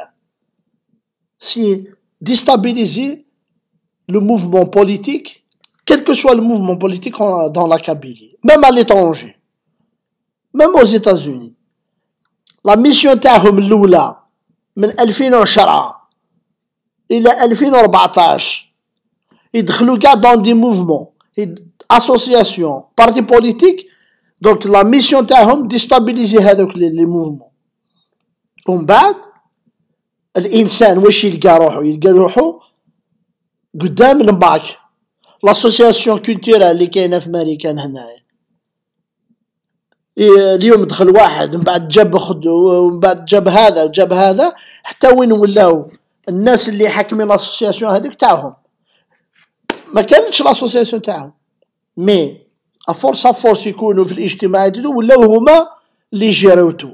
سي ديستابيليزي لو موفمون بوليتيك quel que soit le mouvement politique dans la Kabylie, même à l'étranger, même aux États-Unis. La mission تاعهم الأولى من 2010 إلى 2014 يدخلوا كاع dans des mouvements, associations, partis politiques دونك لا ميسيون تاعهم ديستابيليزي هذوك لي موفمون ومن بعد الإنسان واش يلقى روحو؟ يلقى روحو قدام الماك. l'association culturelle اللي كاينة في ماريكان هنايا. اليوم دخل واحد من بعد جاب خد ومن بعد جاب هذا وجاب هذا حتى وين ولاو. الناس اللي حاكمين l'association هذيك تاعهم. ما كانتش l'association تاعهم. mais à force à force يكونوا في الاجتماعات ولاو هما اللي جراوتو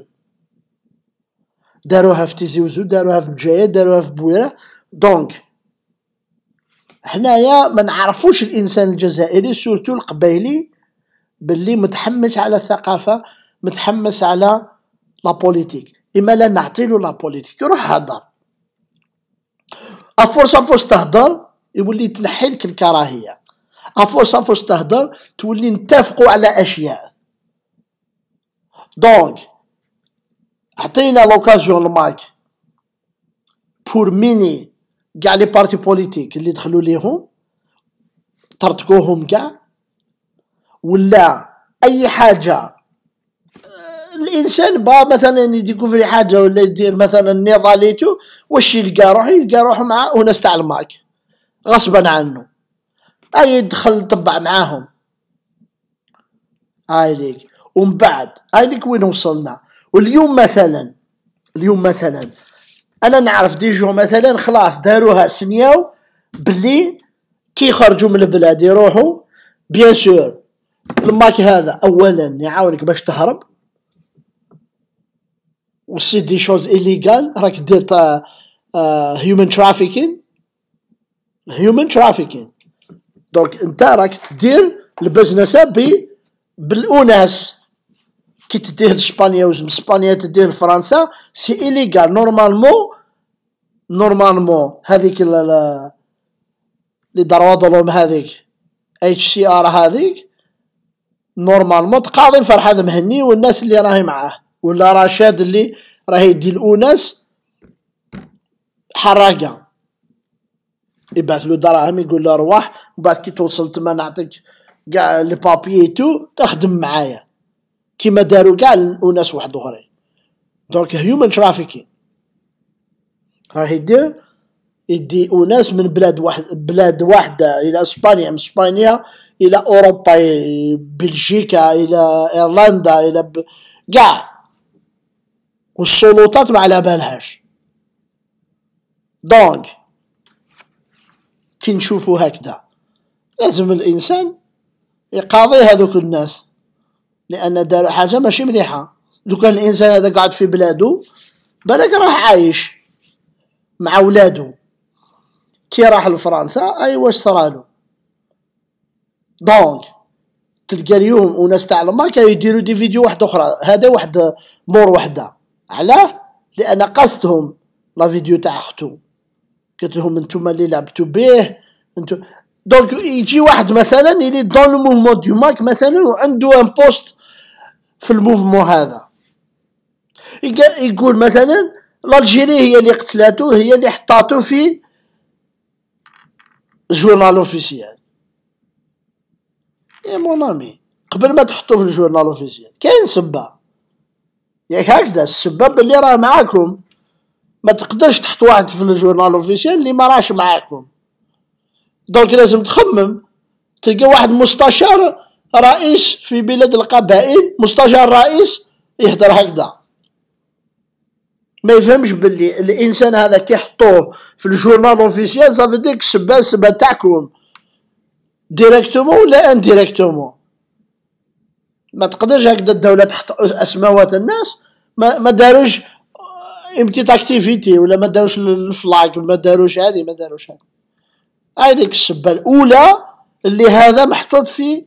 داروها في تيزي وزو داروها في بجاية داروها في بويرة donc حنايا ما نعرفوش الإنسان الجزائري surtout القبايلي باللي متحمس على الثقافة متحمس على la politique. إما لا نعطيلو la politique يروح هدر à force à force تهدر يولي تنحي لك الكراهية. à force à force تهدر تولي نتفقوا على أشياء. donc عطينا l'occasion الماك pour miner كاع les partis politiques اللي دخلوا ليهم طرطقوهم كاع ولا اي حاجة الانسان با مثلا يديكوفري حاجة ولا يدير مثلا نضاليتو واش يلقى روحه يلقى روحه مع وناس تاع الماك غصبا عنه اي يدخل طبع معاهم هاي ليك ومن بعد هاي ليك وين وصلنا واليوم مثلا اليوم مثلا أنا نعرف دي جو مثلا خلاص داروها سنياو بلي كي يخرجوا من البلاد يروحوا. bien sûr الماك هذا اولا يعاونك باش تهرب. و c'est des choses illégales راك دير human trafficking human trafficking donc أنت راك تدير ال business ب بالاناس كي تديه لاسبانيا واسبانيا تديه لفرنسا c'est illégal normalement normalement هذيك اللي droits de l'homme هذيك HCR هذيك normalement تقاضي فرحان مهني والناس اللي راهي معاه ولا رشاد اللي راهي يدي الاناس حراقه يبعث له دراهم يقول له ارواح وبعد كي توصل تما نعطيك كاع les papiers tout تخدم معايا كيما داروا كاع الناس واحد اخرين. donc human trafficking راه يدير يدي أناس من بلاد واحد بلاد واحدة إلى إسبانيا من إسبانيا إلى أوروبا بلجيكا إلى إيرلندا إلى ب... كاع. والسلطات ما على بالهاش. donc كي نشوفو هكذا لازم الإنسان يقاضي هذوك الناس. لأن دار حاجة ماشي مليحة. لو كان الإنسان هذا قاعد في بلادو بالك راح عايش مع ولادو كي راح لفرنسا أي واش صرالو donc تلقى اليوم وناس تاع الماك يديروا des vidéos واحدة أخرى. هذا واحد مور وحدة. علاه؟ لأن قصدهم la vidéo تاع أختو. قلت لهم أنتم اللي لعبتوا به أنتم donc يجي واحد مثلا اللي dans le mouvement du MAK مثلا وعنده un poste في ال mouvement هذا. يقول مثلا l'Algérie هي اللي قتلاتو هي اللي حطاتو في journal officiel يا mon ami قبل ما تحطو في ال journal officiel كاين سبه ياك هكذا السبب اللي راه معاكم. ما تقدرش تحط واحد في ال journal officiel اللي ما راش معاكم. donc لازم تخمم تلقى واحد مستشار رئيس في بلاد القبائل مستشار رئيس يهدر هكذا. ما يفهمش باللي الإنسان هذا كي يحطوه في ال journal officiel صافي ديك السبه السبه تاعكم directement ولا indirectement ما تقدرش هكذا الدولة تحت أسماوات الناس ما, ما داروش une petite activité ولا ما داروش الفلاك ما داروش هذه ما داروش هذه. هاي ديك السبة الأولى اللي هذا محطوط في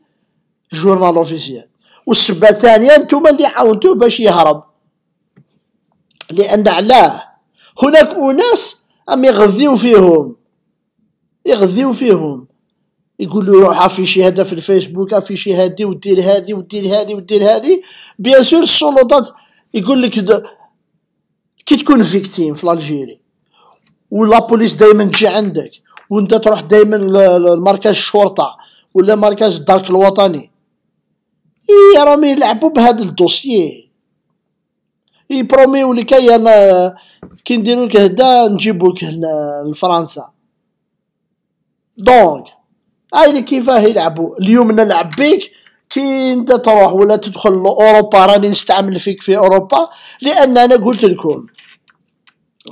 journal officiel والسبه الثانية أنتم اللي عاونتوه باش يهرب. لأن علاه هناك أناس أم يغذيو فيهم. يغذيو فيهم. يقولوا روح afficher هذا في الفيسبوك afficher هذه ودير هذه ودير هذه ودير هذه. bien sûr السلطات يقول لك كي تكون victime في l'Algérie و la police دائما تجي عندك وانت تروح دائما لمركز الشرطه ولا مركز الدرك الوطني اي راهم يلعبوا بهذا ال dossier. يبروميو لك أنا كي نديرو لك هدا نجيبو لك لفرنسا. donc هاي كيفاه يلعبوا؟ اليوم نلعب بيك. كي انت تروح ولا تدخل لأوروبا راني نستعمل فيك في أوروبا لأن أنا قلت لكم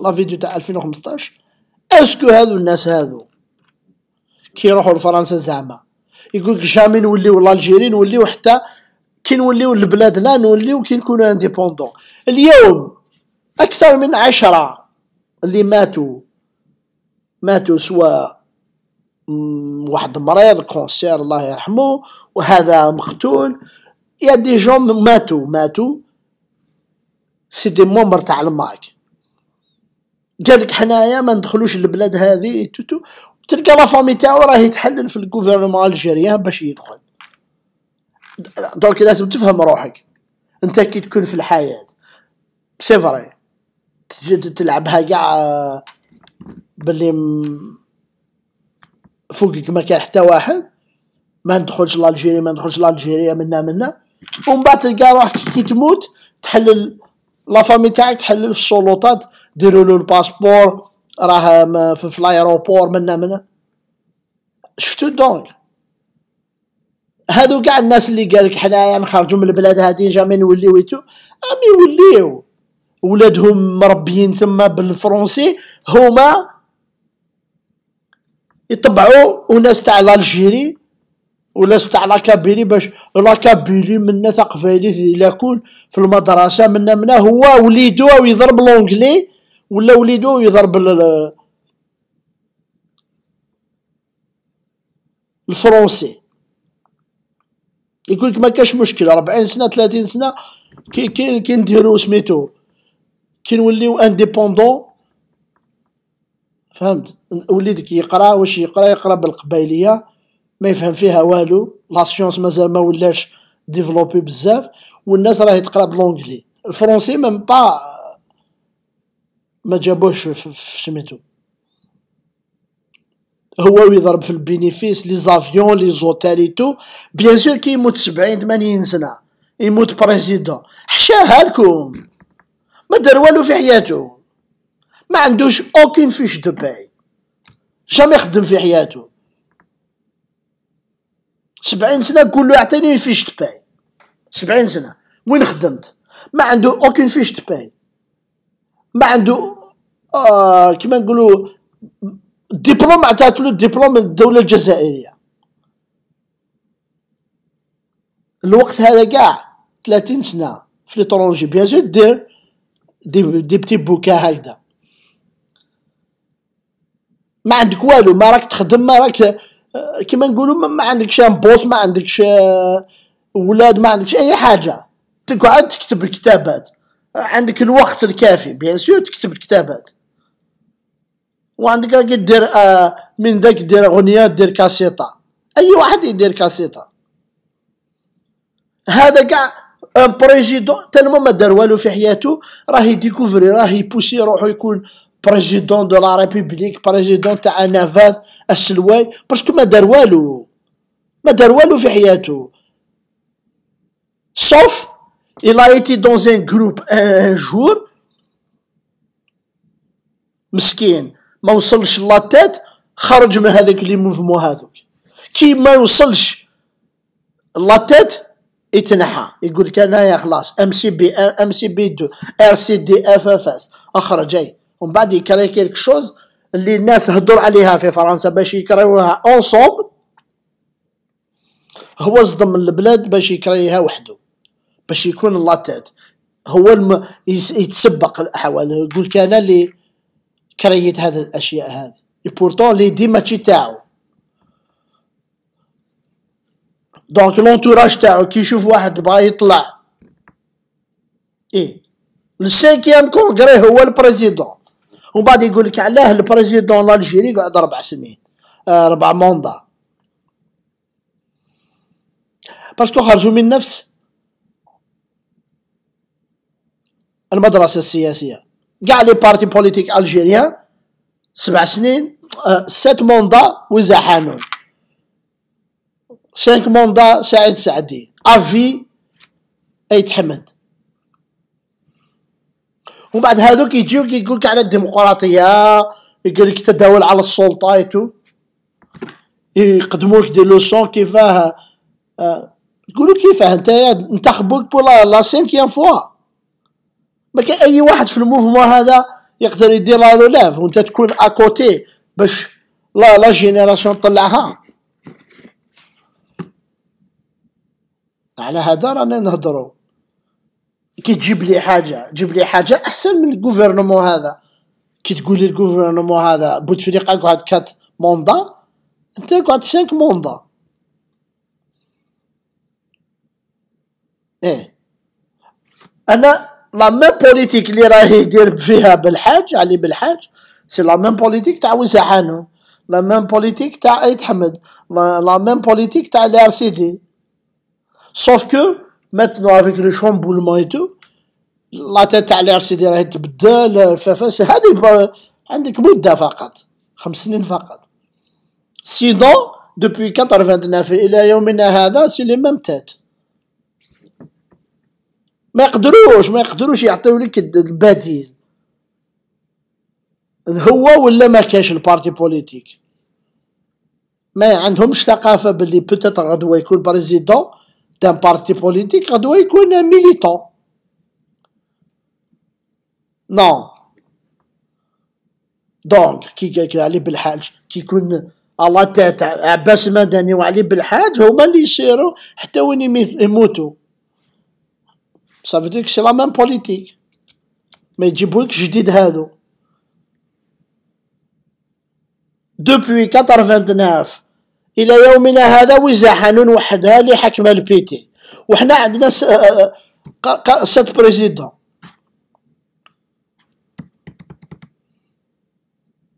la vidéo تاع 2015 est-ce que هادو الناس هادو؟ كي يروحوا لفرنسا زعما. يقول لك jamais نوليو ل l'Algérie نوليو حتى كي نوليو لبلادنا نوليو كي نكونوا indépendants اليوم أكثر من عشرة اللي ماتوا ماتوا سواء واحد مريض cancer الله يرحمه وهذا مقتول. y a des gens ماتوا ماتوا. c'est des membres تاع ال MAK قالك حنايا ما ندخلوش البلاد هذه et tout تلقى la famille تاعو راهي تحلل في ال gouvernement algérien باش يدخل. donc لازم تفهم روحك أنت كي تكون في الحياة. c'est vrai تلعبها كاع باللي فوقك ما كان حتى واحد. ما ندخلش ل l'Algérie ما ندخلش ل l'Algérie منا منا. ومن بعد تلقى روحك كي تموت تحلل la famille تاعك تحلل السلطات ديروا له ال passeport راه في ال aéroport منا منا. شفتو donc؟ هادو كاع الناس اللي قالك حنايا نخرجوا من البلاد هادي jamais نوليو et tout. أم يوليو. ولادهم مربيين ثم بال français هما يطبعوا وناس تاع الجيري وناس تاع لاكابيلي باش لاكابيلي منا ثقفيلي لاكول في المدرسة منا منا. هو وليدو يضرب لونجلي ولا وليدو يضرب الفرونسي يقول لك ما كاش مشكل 40 سنة 30 سنة كي كي كي نديرو سميتو كي نوليو indépendants فهمت وليدك يقرأ واش يقرأ؟ يقرأ بالقبايليه ما يفهم فيها والو. la science مازال ما ولاش développée بزاف والناس راهي تقرأ ب l'anglais ال français même pas ما جابوش في سميتو. هو يضرب في ال bénéfices les avions les hôtels et tout bien sûr كي يموت سبعين ثمانين سنة يموت président. حشاها لكم ما دار والو في حياته ما عندوش aucune fiche de paie jamais خدم في حياته سبعين سنة قول له اعطيني fiche de paie سبعين سنة. وين خدمت؟ ما عنده aucune fiche de paie ما عنده آه كيما نقولوا ديبلوم عطاتو له ديبلوم من الدولة الجزائرية. الوقت هذا كاع 30 سنة في l'étranger bien sûr دير des, des petits bouquins هكذا. ما عندك والو ما راك تخدم ما راك كيما نقولوا ما عندكش épouse ما عندكش ولاد ما عندكش أي حاجة. تقعد تكتب الكتابات. عندك الوقت الكافي. bien sûr تكتب الكتابات. وعندك راك دير آه من ذاك دير أغنية دير كاسيطة. أي واحد يدير كاسيطة. هذا كاع ان بريزيدون تالمو ما دار والو في حياته راه يديكوفري راه يبوسي روحو يكون بريزيدون دو لا ريبوبليك بريزيدون تاع نافاذ السلواي باسكو ما دار والو. ما دار والو في حياته. سوف il a été dans un groupe un jour مسكين. ما وصلش la tête خرج من هذاك les mouvements هذوك. كي ما يوصلش la tête يتنحى. يقول لك أنايا خلاص ام سي بي ام سي بي دو ار سي دي اف اف اس اخرج اي ومن بعد ي créer quelque chose اللي الناس هدر عليها في فرنسا باش ي créer وها ensemble هو صدم البلاد باش ي créer ها وحده باش يكون la tête. هو الم... يتسبق الأحوال. يقول كان اللي créer ت هذه الأشياء هذه. pourtant l'idée ماشي تاعو donc l'entourage تاعو كي يشوف واحد بغا يطلع إيه ال cinquième congrès هو ال président ومن بعد يقول لك علاه ال président algérien قعد أربع سنين آه، ربع mandats parce que خرجوا من نفس المدرسة السياسية كاع les partis politiques algériens سبع سنين sept mandats لويزة حنون cinq mandats سعيد سعدي avec ايت حمد ومن بعد هذوك يجيو يقولك على الديمقراطيه يقول لك تداول على السلطه et tout يقدموا لك des leçons كيفاه يقولوا كيفاه انت انتخبوك pour la cinquième fois ما كاين أي واحد في ال mouvement هذا يقدر يدير la relève وأنت تكون à côté باش la la génération تطلعها على هذا رانا نهضروا كي تجيب لي حاجة جيب لي حاجة أحسن من ال gouvernement هذا. كي تقول لي ال gouvernement هذا بوتفليقه قعد quatre mandats أنت قعد cinq mandats. إيه. أنا la même politique اللي راه يدير فيها بالحاج علي بالحاج c'est la même politique تاع لويزة حنون la même politique تاع ايت حمد la même politique تاع ال RCD sauf que maintenant avec le chamboulement et tout la tête تاع ال RCD راهي تبدل FFS هذه عندك مده فقط خمس سنين فقط sinon depuis 89 إلى يومنا هذا c'est les mêmes têtes ما يقدروش ما يقدروش يعطيو لك البديل. هو ولا ما كاش ال parti politique. ما عندهمش ثقافة باللي peut-être غدوة يكون président تاع parti politique غدوة يكون militant non donc كي علي بالحاج كي يكون الله تاع عباس مدني وعلي بالحاج هما اللي يسيروا حتى وين يموتوا. Dire que c'est la même politique. ما يجيبولكش جديد هادو depuis 89 إلى يومنا هذا وزا حنون وحدها اللي حكمها البيتي وحنا عندنا سات بريزيدون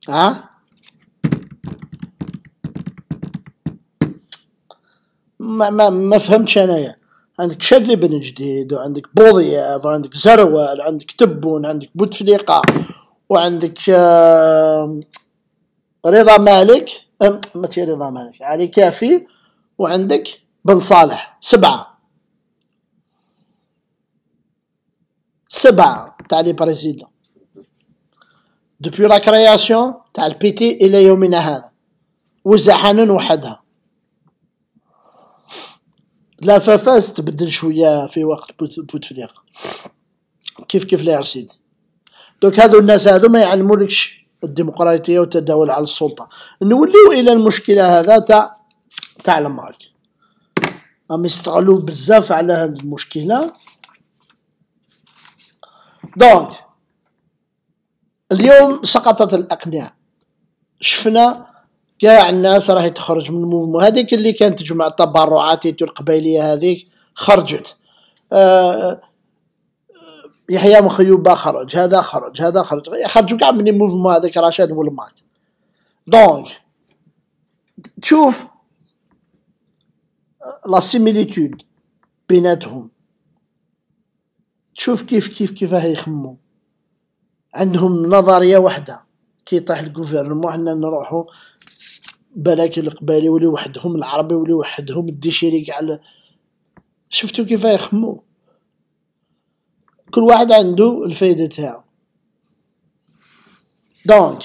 ها ما ما ما فهمتش انايا عندك شادلي بن جديد وعندك بوضياف وعندك زروال وعندك تبون عندك بوتفليقة وعندك رضا مالك ماشي رضا مالك علي كافي وعندك بن صالح سبعة. سبعة تاع لي بريزيدون. دوبيو لا كرياسيون تاع البيتي إلى يومنا هذا. وزحانون وحدها. لا فاس تبدل شوية في وقت بوتفليقه كيف كيف لا سيدي؟ دوك هادو الناس هادو ما يعلمولكش الديمقراطية والتداول على السلطة. نوليو إلى المشكلة هذا تاع تاع الماك راهم يستغلوا بزاف على هاد المشكلة. donc اليوم سقطت الأقنعة. شفنا كاع الناس راهي تخرج من ال mouvement. هذيك اللي كانت تجمع التبرعات القبيليه هذيك خرجت. آه يحيى مخيوبة خرج هذا خرج هذا خرج. خرجوا كاع من ال mouvement هذاك رشاد والماك donc تشوف la similitude بيناتهم. تشوف كيف كيف كيف يخممو عندهم نظرية واحدة كي يطيح ال gouvernement حنا نروحو بلاك القبالي ولي وحدهم العربي ولي وحدهم الديشيري كاع شفتو كيف يخممو؟ كل واحد عنده الفايدة تاعو. donc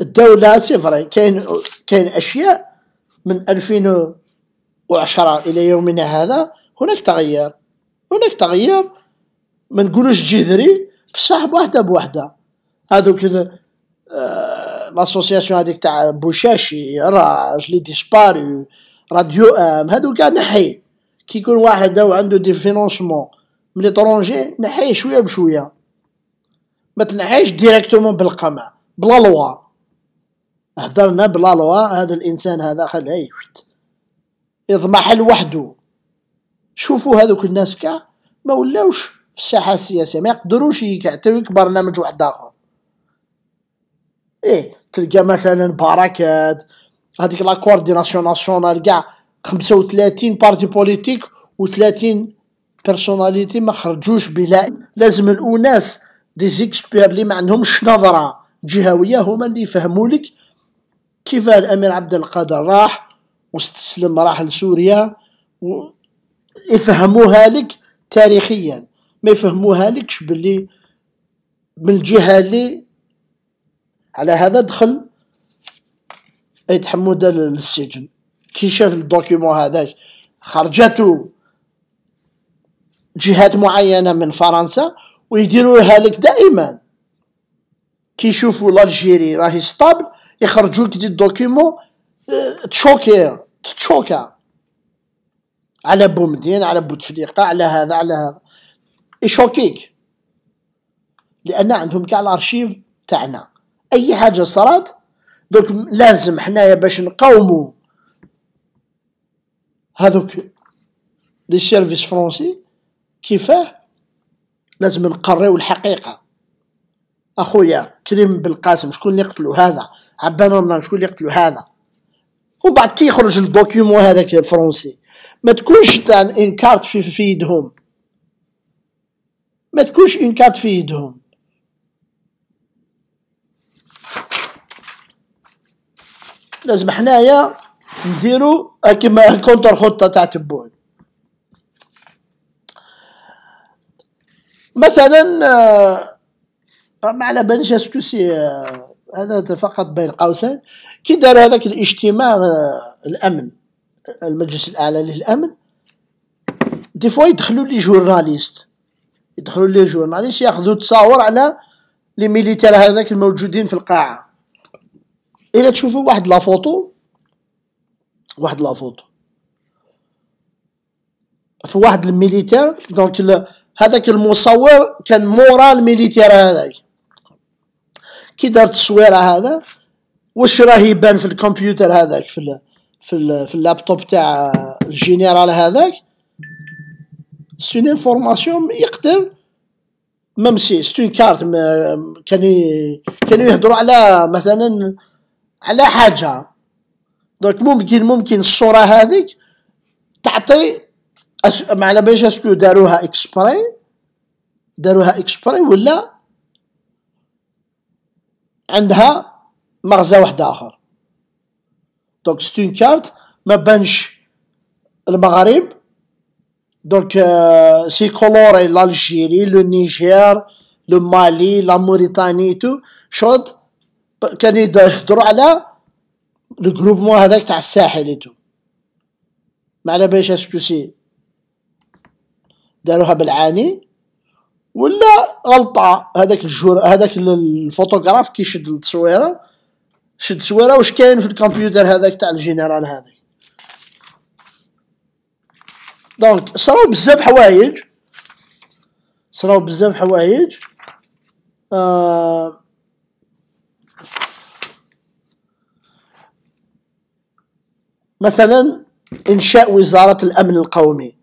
الدولة c'est vrai كاين كاين أشياء من ألفين وعشرة إلى يومنا هذا هناك تغير هناك تغير ما نقولوش جذري بصح بوحدة بوحدة. هذوك آه l'association هذيك تاع بوشاشي راج elle disparaît راديو M هادو كاع نحي كي يكون واحد أو عنده des financements من l'étranger نحيه شوية بشويه ما تنحيش directement بالقمع بلا loi هدرنا بلا loi هذا الانسان هذا خليه يضمحل وحده شوفوا هذوك الناس كاع ما ولاوش في الساحه السياسيه ما يقدروش يعطيوك برنامج واحد اخر إيه تلقى مثلا بركات هذيك la coordination nationale كاع 35 partis politiques و30 personnalités ما خرجوش بلا لازم الأناس دي زيكسبير اللي ما عندهمش نظرة جهوية هما اللي يفهموا لك كيف الأمير عبد القادر راح واستسلم راح لسوريا يفهموها لك تاريخيا. ما يفهموها لكش باللي من الجهة اللي على هذا دخل عيد حموده للسجن. كي شاف ال document هذاك خرجته جهات معينة من فرنسا ويديروها لك دائما. كي يشوفوا الجيري راهي stable يخرجوا لك des documents آه، تشوكي تشوكا على بومدين على بوتفليقة على هذا على هذا. يشوكيك. لأن عندهم كاع الأرشيف تاعنا. أي حاجة صارت دوك لازم حنايا باش نقاوموا هذوك les services français. كيفاه؟ لازم نقريو الحقيقة. أخويا كريم بالقاسم شكون اللي قتلو هذا؟ عبان رمضان شكون اللي قتلو هذا؟ ومن بعد كي يخرج ال document هذاك الفرنسي ما تكونش une carte في في يدهم. ما تكونش une carte في يدهم. لازم حنايا نديرو كيما ال contre خطة تاع تبون. مثلا آه، ما على باليش est-ce que c'est آه، هذا فقط بين قوسين. كي دار هذاك الاجتماع آه، الأمن المجلس الأعلى للأمن des fois يدخلوا les journalistes. يدخلوا les journalistes ياخذوا تصاور على les militaires هذاك الموجودين في القاعة. إلى تشوفوا واحد la photo. واحد la photo. في واحد ال militaire donc هذاك المصور كان مورا ال militaire هذاك. كي دار التصويرة هذا واش راه يبان في الكمبيوتر هذاك في ال في ال في اللابتوب تاع الجينيرال هذاك؟ c'est information يقدر. même si c'est une carte كانوا كانوا يهضروا على مثلا على حاجة. donc ممكن ممكن الصورة هذيك تعطي est... ما على باليش est-ce que داروها exprès. داروها exprès ولا عندها مغزى واحد آخر. donc c'est une carte ما بانش المغرب donc c'est coloré l'Algérie le Niger le Mali la Mauritanie Tchad كان يهضروا على ال groupement هذاك تاع الساحل tout ما على باليش est-ce que c'est. داروها بالعاني. ولا غلطة. هذاك ال jour هذاك الفوتوغراف كي شد التصويرة. شد تصويرة واش كاين في الكمبيوتر هذاك تاع الجنرال هذاك. donc صراو بزاف حوايج. صراو بزاف حوايج. آه مثلا إنشاء وزارة الأمن القومي.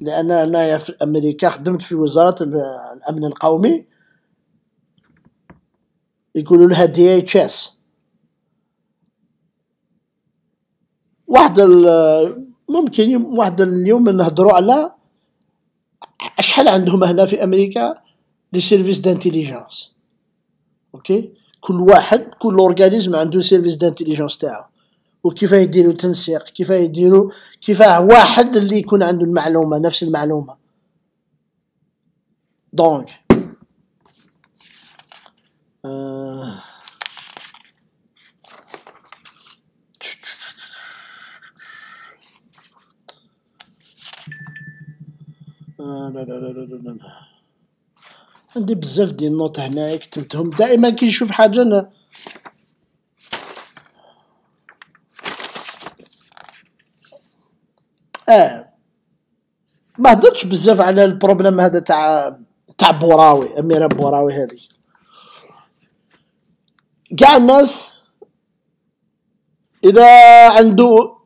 لأن انايا في أمريكا خدمت في وزارة الأمن القومي. يقولوا لها DHS واحد ممكن واحد اليوم نهضروا على شحال عندهم هنا في أمريكا les services d'intelligence OK؟ كل واحد كل organisme عنده service d'intelligence تاعو. وكيف يديروا تنسيق كيف يديروا كيف واحد اللي يكون عنده المعلومة نفس المعلومة. donc là عندي بزاف ديال ال notes هنايا كتبتهم. دائما كي نشوف حاجة أنا آه. ما هدرتش بزاف على ال problème هذا تاع تاع بوراوي أميرة بوراوي هذه. كاع الناس إذا عنده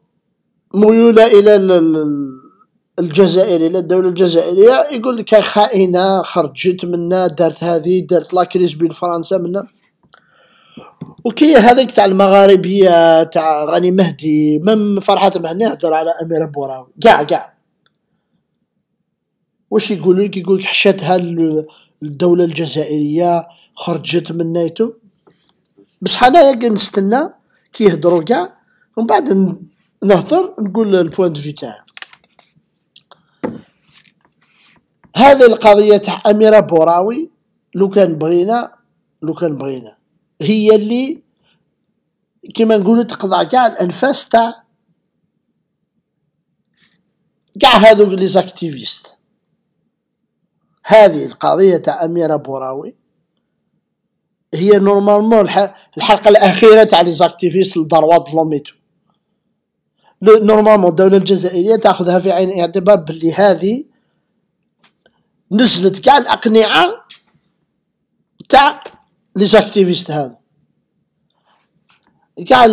ميولة إلى الجزائر إلى الدولة الجزائرية يقول لك خائنة خرجت منا دارت هذه دارت la crise بين فرنسا منا. وكي هذاك تاع المغاربية تاع غني مهدي. مم فرحات مهني هدر على أميرة بوراوي كاع كاع واش يقولوا لك؟ يقول لك حشتها الدولة الجزائرية خرجت من نايتو بصح انايا نستنى كي يهضروا كاع ومن بعد نهضر نقول ال point de vue تاعي هذه القضية تاع أميرة بوراوي لو كان بغينا لو كان بغينا. هي اللي كما نقولوا تقطع كاع الأنفاس تاع كاع هذوك les activistes. هذه القضية تاع أميرة بوراوي هي normalement الحلقة الأخيرة تاع لي زاكتيفيست لدروات لوميتو. normalement الدولة الجزائرية تاخذها في عين الاعتبار باللي هذه نزلت كاع الأقنعة تاع les activistes هذا؟ كاع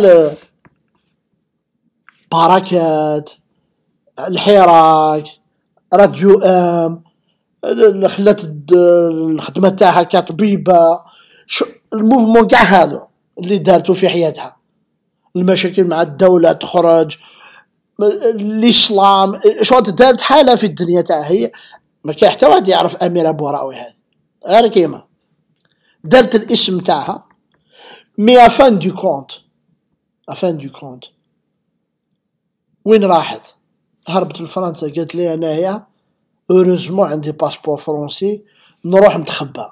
البركات الحراك راديو إم خلات الخدمة تاعها كطبيبة. ال mouvement كاع هذا اللي دارتو في حياتها. المشاكل مع الدولة تخرج الإسلام شو دارت حالة في الدنيا تاعها هي؟ ما كاين حتى واحد يعرف أميرة بوراوي هذه. غير كيما. دارت الاسم تاعها mais en fin de compte. en fin de compte. وين راحت؟ هربت لفرنسا قالت لي انايا heureusement عندي passeport français نروح نتخبى.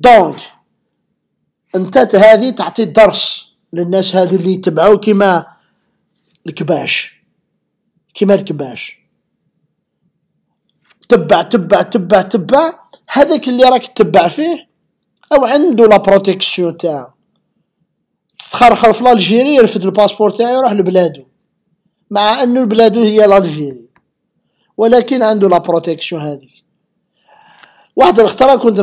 donc انت هذه تعطي درس للناس هذو اللي يتبعوا كيما الكباش. كيما الكباش. تبع تبع تبع تبع. هذاك اللي راك تتبع فيه أو عنده la protection تاعو. تخرخر في l'Algérie يرفد ال passeport تاعو يروح لبلادو. مع أنه بلادو هي l'Algérie ولكن عنده la protection هذيك. واحد الخطره كنت